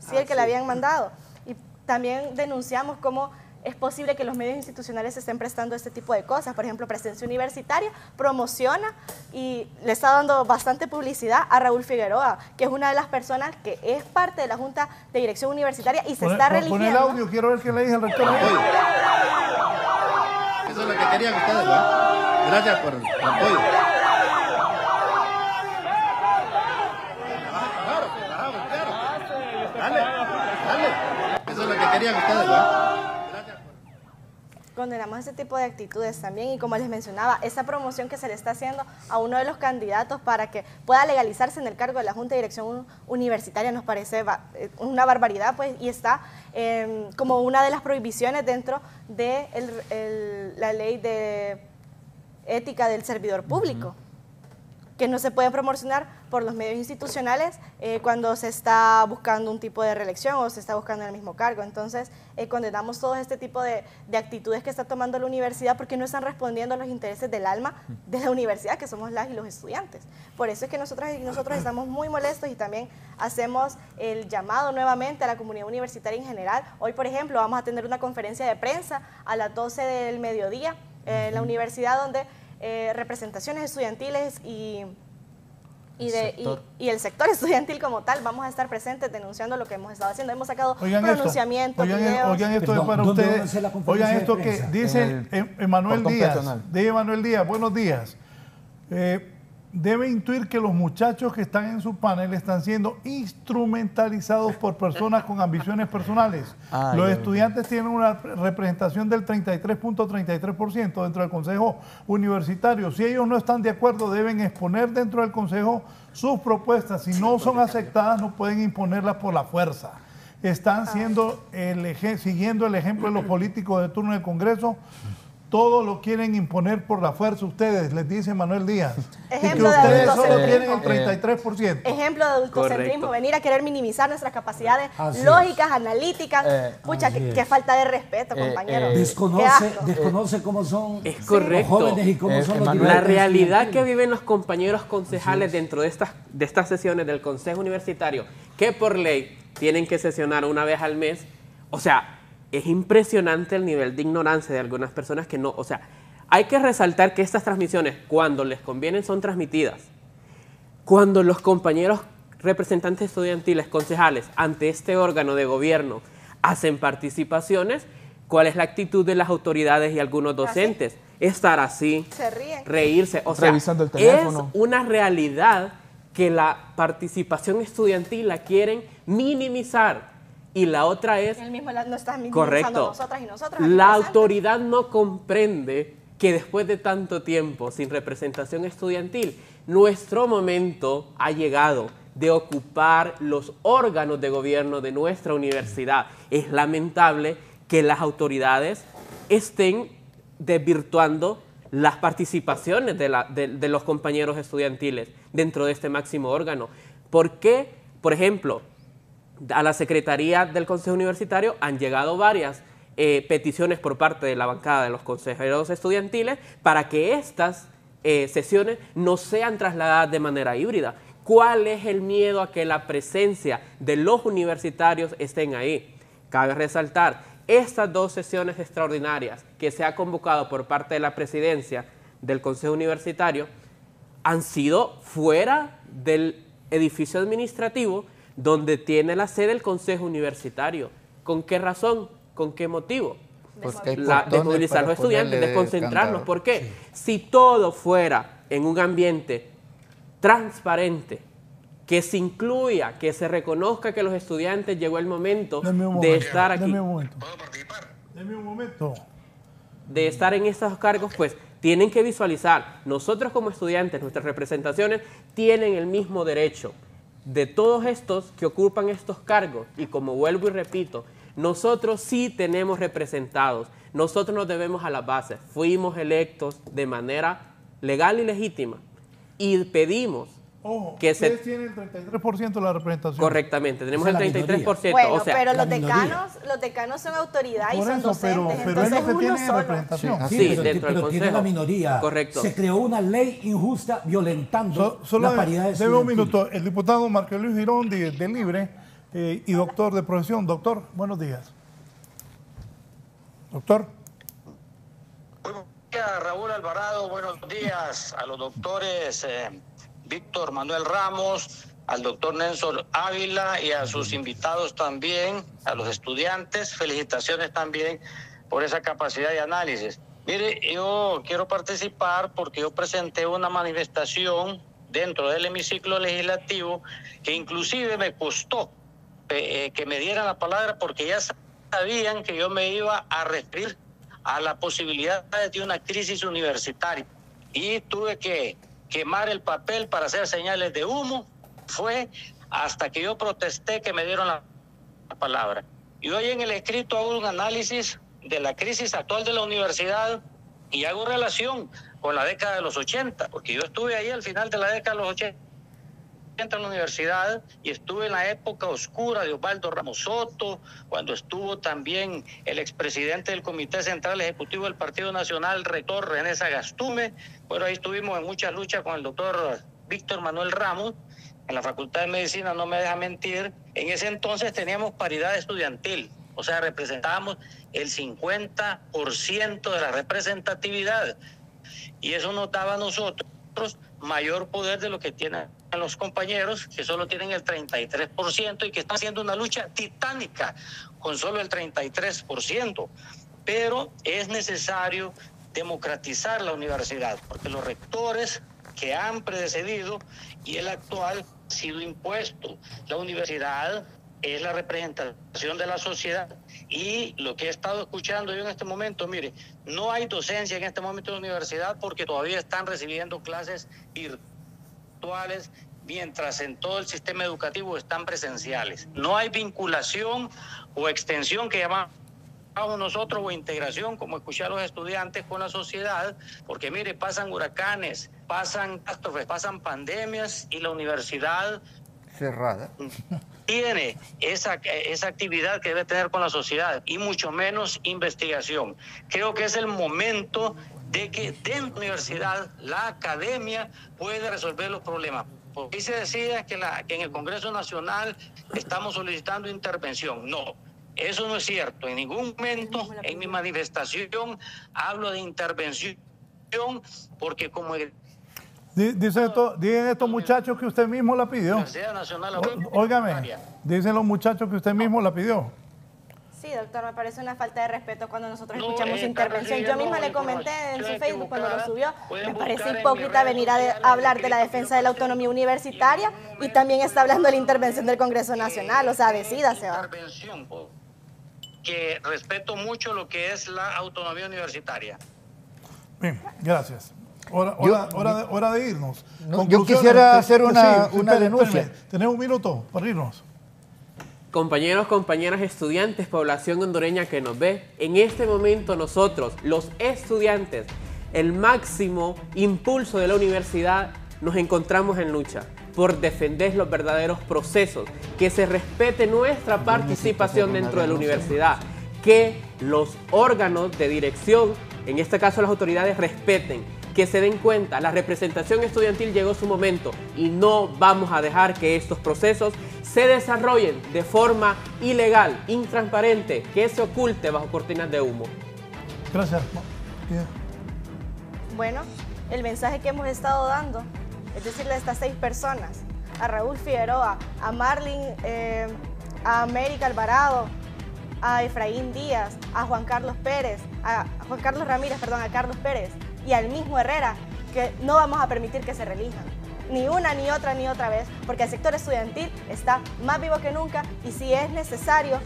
Sí, el que le habían mandado. Y también denunciamos cómo es posible que los medios institucionales se estén prestando este tipo de cosas. Por ejemplo, Presencia Universitaria promociona y le está dando bastante publicidad a Raúl Figueroa, que es una de las personas que es parte de la Junta de Dirección Universitaria y se está pon- Pon el religiendo. audio, quiero ver qué le dije al rector. Eso es lo que querían ustedes, ¿verdad? Gracias por el apoyo. Dale, dale. Eso es lo que querían ustedes, ¿verdad? Condenamos ese tipo de actitudes también. Y como les mencionaba, esa promoción que se le está haciendo a uno de los candidatos para que pueda legalizarse en el cargo de la Junta de Dirección Un- Universitaria nos parece eh, una barbaridad pues y está eh, como una de las prohibiciones dentro de el- el- la ley de ética del servidor público que no se puede promocionar por los medios institucionales eh, cuando se está buscando un tipo de reelección o se está buscando el mismo cargo. Entonces, eh, condenamos todo este tipo de, de actitudes que está tomando la universidad porque no están respondiendo a los intereses del alma de la universidad, que somos las y los estudiantes. Por eso es que nosotros, nosotros estamos muy molestos y también hacemos el llamado nuevamente a la comunidad universitaria en general. Hoy, por ejemplo, vamos a tener una conferencia de prensa a las 12 del mediodía eh, en la universidad donde eh, representaciones estudiantiles y, y, de, y- el sector estudiantil como tal vamos a estar presentes denunciando lo que hemos estado haciendo. Hemos sacado Oigan esto, pronunciamientos, oigan, videos. oigan esto Perdón, es para ¿dónde van a ustedes. Oigan esto que dice Em- Emanuel Díaz. De Emanuel Díaz, buenos días. Eh, debe intuir que los muchachos que están en su panel están siendo instrumentalizados por personas con ambiciones personales. Los estudiantes tienen una representación del 33.33% dentro del Consejo Universitario. Si ellos no están de acuerdo, deben exponer dentro del Consejo sus propuestas. Si no son aceptadas, no pueden imponerlas por la fuerza. Están siendo el siguiendo el ejemplo de los políticos de turno del Congreso. Todo lo quieren imponer por la fuerza ustedes, les dice Manuel Díaz. y que Ejemplo de ustedes solo tienen el 33%. Ejemplo de adultocentrismo, Correcto. venir a querer minimizar nuestras capacidades Así es. lógicas, analíticas. Eh, Pucha, qué, falta de respeto, Eh, compañeros. eh, Desconoce, desconoce cómo son Es los correcto. jóvenes y cómo son los Emanuel, La realidad que viven los compañeros concejales dentro de estas, de estas sesiones del Consejo Universitario, que por ley tienen que sesionar una vez al mes, o sea, es impresionante el nivel de ignorancia de algunas personas que no, o sea, hay que resaltar que estas transmisiones, cuando les convienen, son transmitidas. Cuando los compañeros representantes estudiantiles, concejales, ante este órgano de gobierno hacen participaciones, ¿cuál es la actitud de las autoridades y algunos docentes? Estar así, Se ríen. reírse, o sea, Revisando el teléfono. es una realidad que la participación estudiantil la quieren minimizar y la otra es mismo la- correcto. nosotras y nosotros. aquí La autoridad no comprende que después de tanto tiempo sin representación estudiantil, nuestro momento ha llegado de ocupar los órganos de gobierno de nuestra universidad. Es lamentable que las autoridades estén desvirtuando las participaciones de, la- de- de los compañeros estudiantiles dentro de este máximo órgano. ¿Por qué? Por ejemplo, a la Secretaría del Consejo Universitario han llegado varias eh, peticiones por parte de la bancada de los consejeros estudiantiles para que estas eh, sesiones no sean trasladadas de manera híbrida. ¿Cuál es el miedo a que la presencia de los universitarios estén ahí? Cabe resaltar, estas dos sesiones extraordinarias que se ha convocado por parte de la presidencia del Consejo Universitario han sido fuera del edificio administrativo donde tiene la sede el Consejo Universitario. ¿Con qué razón? ¿Con qué motivo? La- portones desmovilizar a para los estudiantes, desconcentrarlos. candado. ¿Por qué? Si todo fuera en un ambiente transparente, que se incluya, que se reconozca que los estudiantes llegó el momento de estar aquí, Deme un momento. Deme un momento. de estar en estos cargos, pues tienen que visualizar, nosotros como estudiantes, nuestras representaciones tienen el mismo derecho de todos estos que ocupan estos cargos. Y como vuelvo y repito, nosotros sí tenemos representados, nosotros nos debemos a la base, fuimos electos de manera legal y legítima y pedimos Ojo, que se- ustedes tienen el 33% de la representación. Correctamente, tenemos el es la 33%. Bueno, o sea, pero los decanos, los decanos son autoridad y son eso, pero, docentes. pero es entonces lo que uno tiene solo. representación. Sí, pero, dentro del pero tiene Consejo. la minoría. Correcto. Se creó una ley injusta violentando So- solo la paridad de deme un minuto. El diputado Marco Luis Girón de, de Libre eh, y doctor de profesión. Doctor, buenos días. Doctor. Buenos días, Raúl Alvarado. Buenos días a los doctores eh, Víctor Manuel Ramos, al doctor Nelson Ávila y a sus invitados también, a los estudiantes. Felicitaciones también por esa capacidad de análisis. Mire, yo quiero participar porque yo presenté una manifestación dentro del hemiciclo legislativo que inclusive me costó eh, que me dieran la palabra porque ya sabían que yo me iba a referir a la posibilidad de una crisis universitaria. Y tuve que quemar el papel para hacer señales de humo. Fue hasta que yo protesté que me dieron la palabra. Y hoy en el escrito hago un análisis de la crisis actual de la universidad y hago relación con la década de los 80, porque yo estuve ahí al final de la década de los 80 en la universidad y estuve en la época oscura de Osvaldo Ramos Soto, cuando estuvo también el expresidente del Comité Central Ejecutivo del Partido Nacional, rector René Sagastume. Bueno, ahí estuvimos en muchas luchas con el doctor Víctor Manuel Ramos. En la Facultad de Medicina, no me deja mentir, en ese entonces teníamos paridad estudiantil, o sea, representábamos el 50% de la representatividad y eso nos daba a nosotros mayor poder de lo que tienen los compañeros que solo tienen el 33% y que están haciendo una lucha titánica con solo el 33%. Pero es necesario democratizar la universidad porque los rectores que han precedido y el actual ha sido impuesto. La universidad es la representación de la sociedad y lo que he estado escuchando yo en este momento, mire, no hay docencia en este momento en la universidad porque todavía están recibiendo clases virtuales mientras en todo el sistema educativo están presenciales. No hay vinculación o extensión que llamamos nosotros o integración, como escuché a los estudiantes con la sociedad, porque mire, pasan huracanes, pasan catástrofes, pasan pandemias y la universidad cerrada. tiene esa, esa actividad que debe tener con la sociedad y mucho menos investigación. Creo que es el momento de que dentro de la universidad la academia puede resolver los problemas. Porque se decía que, la, que en el Congreso Nacional estamos solicitando intervención. No, eso no es cierto. En ningún momento en mi manifestación hablo de intervención porque como el Di- Dice esto, dicen estos muchachos que usted mismo la pidió. Nacional Óigame, dicen los muchachos que usted mismo la pidió. Doctor, me parece una falta de respeto cuando nosotros No, escuchamos eh, su intervención. Yo misma le comenté en su Facebook cuando lo subió. Me parece hipócrita venir a, de- sociales, a hablar de la defensa de la autonomía universitaria y también está hablando de la intervención del Congreso Nacional. O sea, decídase, va. intervención, po, que respeto mucho lo que es la autonomía universitaria. Bien, gracias. Hora, hora, hora de, hora de irnos. No, yo quisiera hacer una- sí, una espere, denuncia. espere. Tenemos un minuto para irnos. Compañeros, compañeras, estudiantes, población hondureña que nos ve, en este momento nosotros, los estudiantes, el máximo impulso de la universidad, nos encontramos en lucha por defender los verdaderos procesos, que se respete nuestra participación dentro de la universidad, que los órganos de dirección, en este caso las autoridades, respeten, que se den cuenta, la representación estudiantil llegó su momento y no vamos a dejar que estos procesos se desarrollen de forma ilegal, intransparente, que se oculte bajo cortinas de humo. Gracias. Bueno, el mensaje que hemos estado dando, es decirle a estas seis personas, a Raúl Figueroa, a Marlin, eh, a América Alvarado, a Efraín Díaz, a Juan Carlos Pérez, a Juan Carlos Ramírez, perdón, a Carlos Pérez y al mismo Herrera, que no vamos a permitir que se relijan. Ni una, ni otra, ni otra vez, porque el sector estudiantil está más vivo que nunca y si es necesario,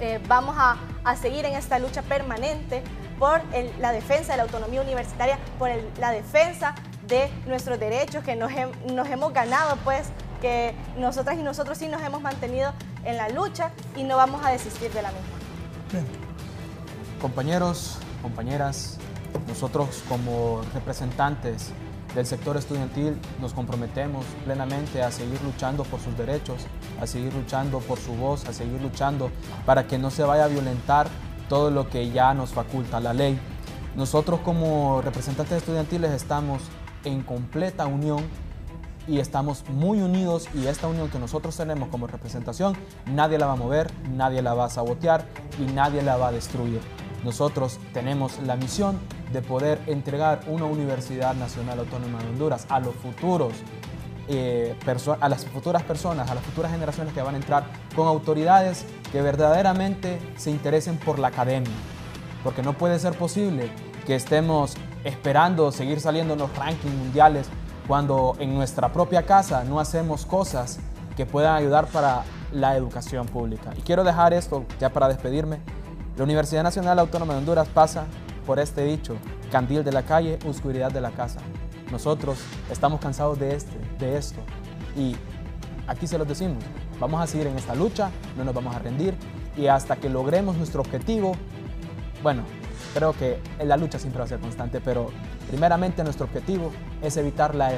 eh, vamos a, a seguir en esta lucha permanente por la defensa de la autonomía universitaria, por la defensa de nuestros derechos que nos, nos hemos ganado, pues que nosotras y nosotros sí nos hemos mantenido en la lucha y no vamos a desistir de la misma. Compañeros, compañeras, nosotros como representantes del sector estudiantil nos comprometemos plenamente a seguir luchando por sus derechos, a seguir luchando por su voz, a seguir luchando para que no se vaya a violentar todo lo que ya nos faculta la ley. Nosotros como representantes estudiantiles estamos en completa unión y estamos muy unidos y esta unión que nosotros tenemos como representación nadie la va a mover, nadie la va a sabotear y nadie la va a destruir. Nosotros tenemos la misión de poder entregar una Universidad Nacional Autónoma de Honduras a los futuros eh, a las futuras personas, a las futuras generaciones que van a entrar con autoridades que verdaderamente se interesen por la academia. Porque no puede ser posible que estemos esperando seguir saliendo en los rankings mundiales cuando en nuestra propia casa no hacemos cosas que puedan ayudar para la educación pública. Y quiero dejar esto ya para despedirme. La Universidad Nacional Autónoma de Honduras pasa por este dicho, candil de la calle, oscuridad de la casa. Nosotros estamos cansados de, este, de esto y aquí se los decimos, vamos a seguir en esta lucha, no nos vamos a rendir y hasta que logremos nuestro objetivo, bueno, creo que la lucha siempre va a ser constante, pero primeramente nuestro objetivo es evitar la,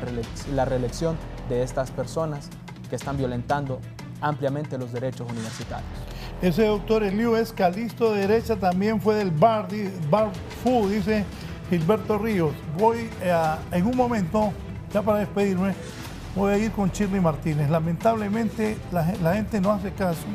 la reelección de estas personas que están violentando ampliamente los derechos universitarios. Ese doctor Eliu es calisto de derecha, también fue del Bar, Fu, dice Gilberto Ríos. Voy a, en un momento, ya para despedirme, voy a ir con Shirley Martínez. Lamentablemente la, la gente no hace caso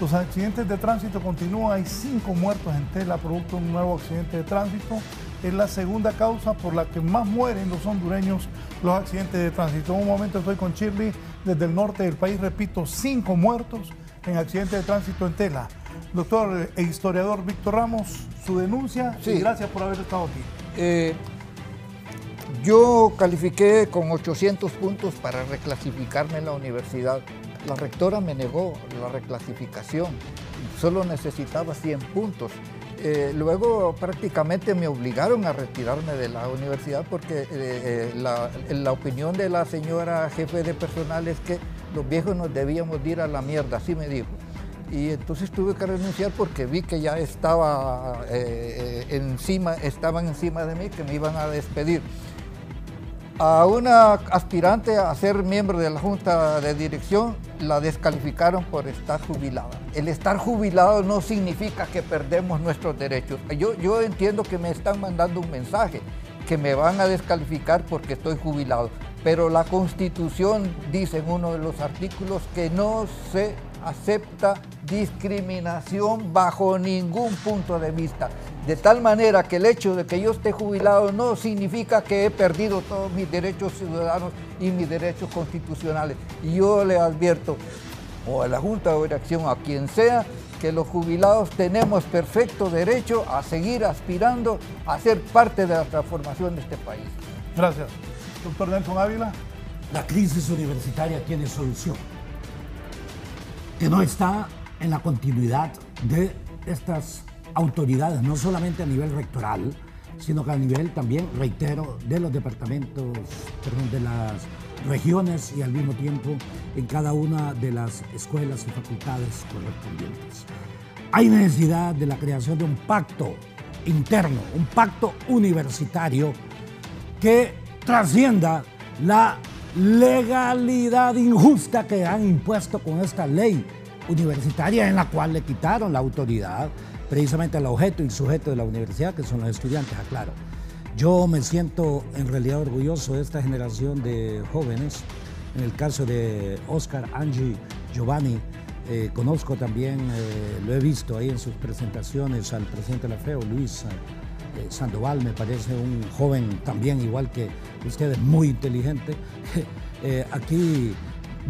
los accidentes de tránsito continúan, hay cinco muertos en Tela producto de un nuevo accidente de tránsito. Es la segunda causa por la que más mueren los hondureños los accidentes de tránsito. En un momento estoy con Shirley desde el norte del país, repito, cinco muertos en accidentes de tránsito en Tela. Doctor e historiador Víctor Ramos, su denuncia sí. y gracias por haber estado aquí. Eh, yo califiqué con 800 puntos para reclasificarme en la universidad la rectora me negó la reclasificación, solo necesitaba 100 puntos. Eh, luego prácticamente me obligaron a retirarme de la universidad porque eh, eh, la, opinión de la señora jefe de personal es que los viejos nos debíamos ir a la mierda, así me dijo. Y entonces tuve que renunciar porque vi que ya estaba encima, estaban encima de mí, que me iban a despedir a una aspirante a ser miembro de la Junta de Dirección la descalificaron por estar jubilada. El estar jubilado no significa que perdemos nuestros derechos. Yo, yo entiendo que me están mandando un mensaje, que me van a descalificar porque estoy jubilado, pero la Constitución dice en uno de los artículos que no se acepta discriminación bajo ningún punto de vista. De tal manera que el hecho de que yo esté jubilado no significa que he perdido todos mis derechos ciudadanos y mis derechos constitucionales. Y yo le advierto, o a la Junta de Dirección, a quien sea, que los jubilados tenemos perfecto derecho a seguir aspirando a ser parte de la transformación de este país. Gracias. Doctor Nelson Ávila. La crisis universitaria tiene solución que no está en la continuidad de estas autoridades, no solamente a nivel rectoral, sino que a nivel también, reitero, de los departamentos, perdón, de las regiones y al mismo tiempo en cada una de las escuelas y facultades correspondientes. Hay necesidad de la creación de un pacto interno, un pacto universitario que trascienda la legalidad injusta que han impuesto con esta ley universitaria en la cual le quitaron la autoridad precisamente al objeto y sujeto de la universidad, que son los estudiantes, aclaro. Yo me siento en realidad orgulloso de esta generación de jóvenes. En el caso de Oscar, Angie, Giovanni, eh, conozco también, eh, lo he visto ahí en sus presentaciones al presidente de la FEO, Luis Sandoval, me parece un joven también igual que ustedes, muy inteligente. aquí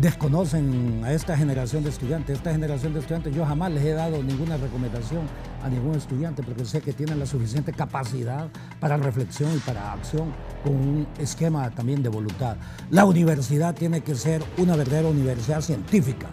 desconocen a esta generación de estudiantes. Esta generación de estudiantes yo jamás les he dado ninguna recomendación a ningún estudiante porque sé que tienen la suficiente capacidad para reflexión y para acción con un esquema también de voluntad. La universidad tiene que ser una verdadera universidad científica,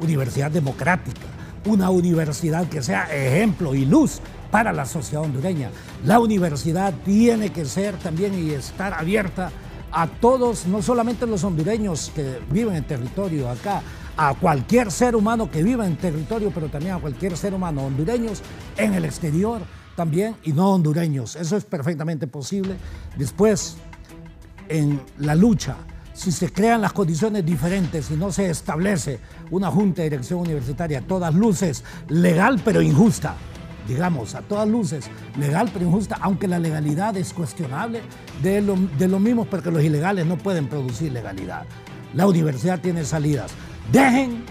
universidad democrática, una universidad que sea ejemplo y luz para la sociedad hondureña. La universidad tiene que ser también y estar abierta a todos, no solamente los hondureños que viven en territorio acá, a cualquier ser humano que viva en territorio, pero también a cualquier ser humano hondureños en el exterior también y no hondureños. Eso es perfectamente posible. Después, en la lucha, si se crean las condiciones diferentes y no se establece una junta de dirección universitaria todas luces legal pero injusta, digamos, a todas luces, legal pero injusta, aunque la legalidad es cuestionable, de lo, de lo mismo porque los ilegales no pueden producir legalidad. La universidad tiene salidas. Dejen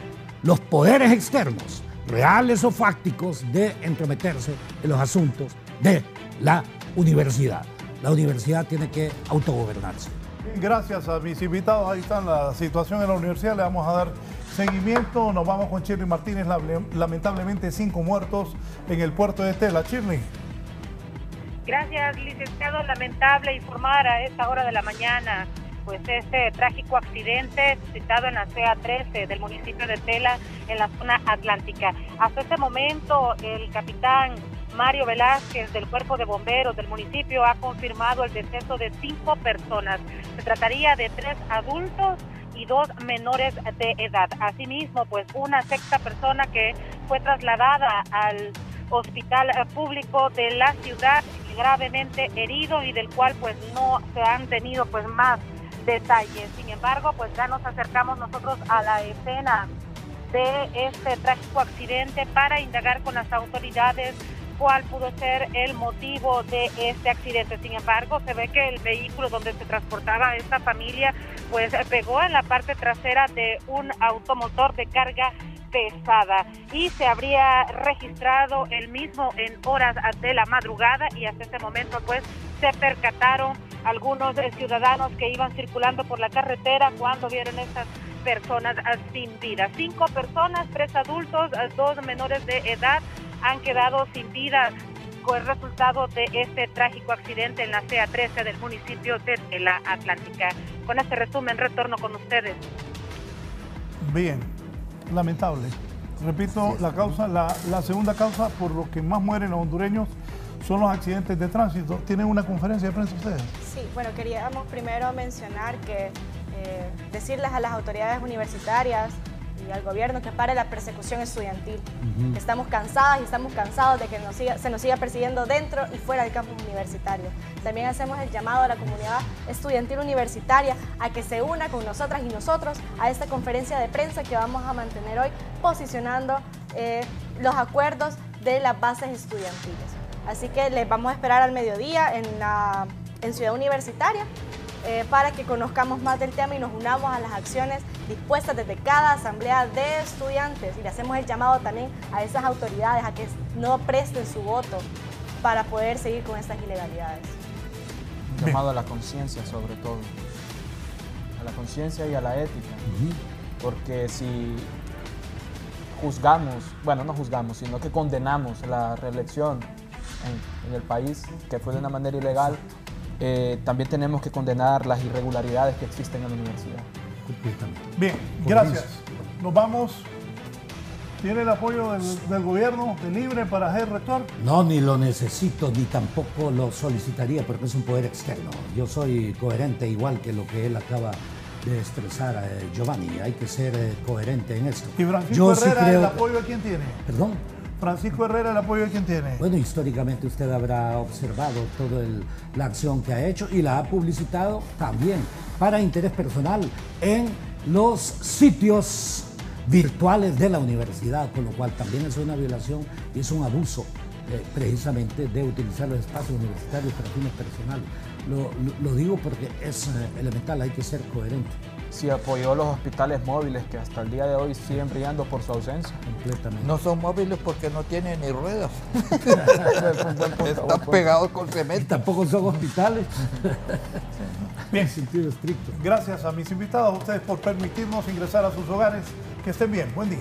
los poderes externos, reales o fácticos, de entrometerse en los asuntos de la universidad. La universidad tiene que autogobernarse. Gracias a mis invitados. Ahí está la situación en la universidad. Le vamos a dar seguimiento. Nos vamos con Shirley Martínez. Lamentablemente, cinco muertos en el puerto de Estela. Shirley. Gracias, licenciado. Lamentable informar a esta hora de la mañana pues este trágico accidente citado en la CA 13 del municipio de Tela en la zona atlántica. Hasta este momento el capitán Mario Velázquez del Cuerpo de Bomberos del municipio ha confirmado el deceso de cinco personas. Se trataría de tres adultos y dos menores de edad. Asimismo, pues una sexta persona que fue trasladada al hospital público de la ciudad gravemente herido y del cual pues no se han tenido pues más detalles. Sin embargo, pues ya nos acercamos nosotros a la escena de este trágico accidente para indagar con las autoridades cuál pudo ser el motivo de este accidente. Sin embargo, se ve que el vehículo donde se transportaba esta familia pues pegó en la parte trasera de un automotor de carga pesada y se habría registrado el mismo en horas de la madrugada y hasta este momento pues se percataron algunos ciudadanos que iban circulando por la carretera cuando vieron estas personas sin vida. Cinco personas, tres adultos, dos menores de edad han quedado sin vida con el resultado de este trágico accidente en la CA13 del municipio de la Atlántica. Con este resumen retorno con ustedes. Bien, lamentable. Repito, la causa, la, la segunda causa por lo que más mueren los hondureños son los accidentes de tránsito. ¿Tienen una conferencia de prensa ustedes? Sí, bueno, queríamos primero mencionar que eh, decirles a las autoridades universitarias y al gobierno que pare la persecución estudiantil. Estamos cansadas y estamos cansados de que nos se nos siga persiguiendo dentro y fuera del campus universitario. También hacemos el llamado a la comunidad estudiantil universitaria a que se una con nosotras y nosotros a esta conferencia de prensa que vamos a mantener hoy posicionando eh, los acuerdos de las bases estudiantiles. Así que les vamos a esperar al mediodía en, la, en Ciudad Universitaria eh, para que conozcamos más del tema y nos unamos a las acciones dispuestas desde cada asamblea de estudiantes. Y le hacemos el llamado también a esas autoridades a que no presten su voto para poder seguir con estas ilegalidades. Un llamado a la conciencia sobre todo, a la conciencia y a la ética, porque si juzgamos, bueno, no juzgamos, sino que condenamos la reelección en, el país, que fue de una manera ilegal, eh, también tenemos que condenar las irregularidades que existen en la universidad. Bien, gracias. Nos vamos. ¿Tiene el apoyo del, gobierno de Libre para hacer rector? No, ni lo necesito, ni tampoco lo solicitaría porque es un poder externo. Yo soy coherente igual que lo que él acaba de expresar, eh, Giovanni. Hay que ser eh, coherente en esto. ¿Y Francisco Herrera, el apoyo de quién tiene? ¿Perdón? Francisco Herrera, el apoyo de quién tiene. Bueno, históricamente usted habrá observado toda la acción que ha hecho y la ha publicitado también para interés personal en los sitios virtuales de la universidad, con lo cual también es una violación y es un abuso eh, precisamente de utilizar los espacios universitarios para fines personales. Lo, digo porque es eh, elemental, hay que ser coherente si apoyó los hospitales móviles que hasta el día de hoy siguen brillando por su ausencia. Completamente. No son móviles porque no tienen ni ruedas. Están pegados con cemento. tampoco son hospitales. Bien. En sentido estricto. Gracias a mis invitados, a ustedes por permitirnos ingresar a sus hogares. Que estén bien. Buen día.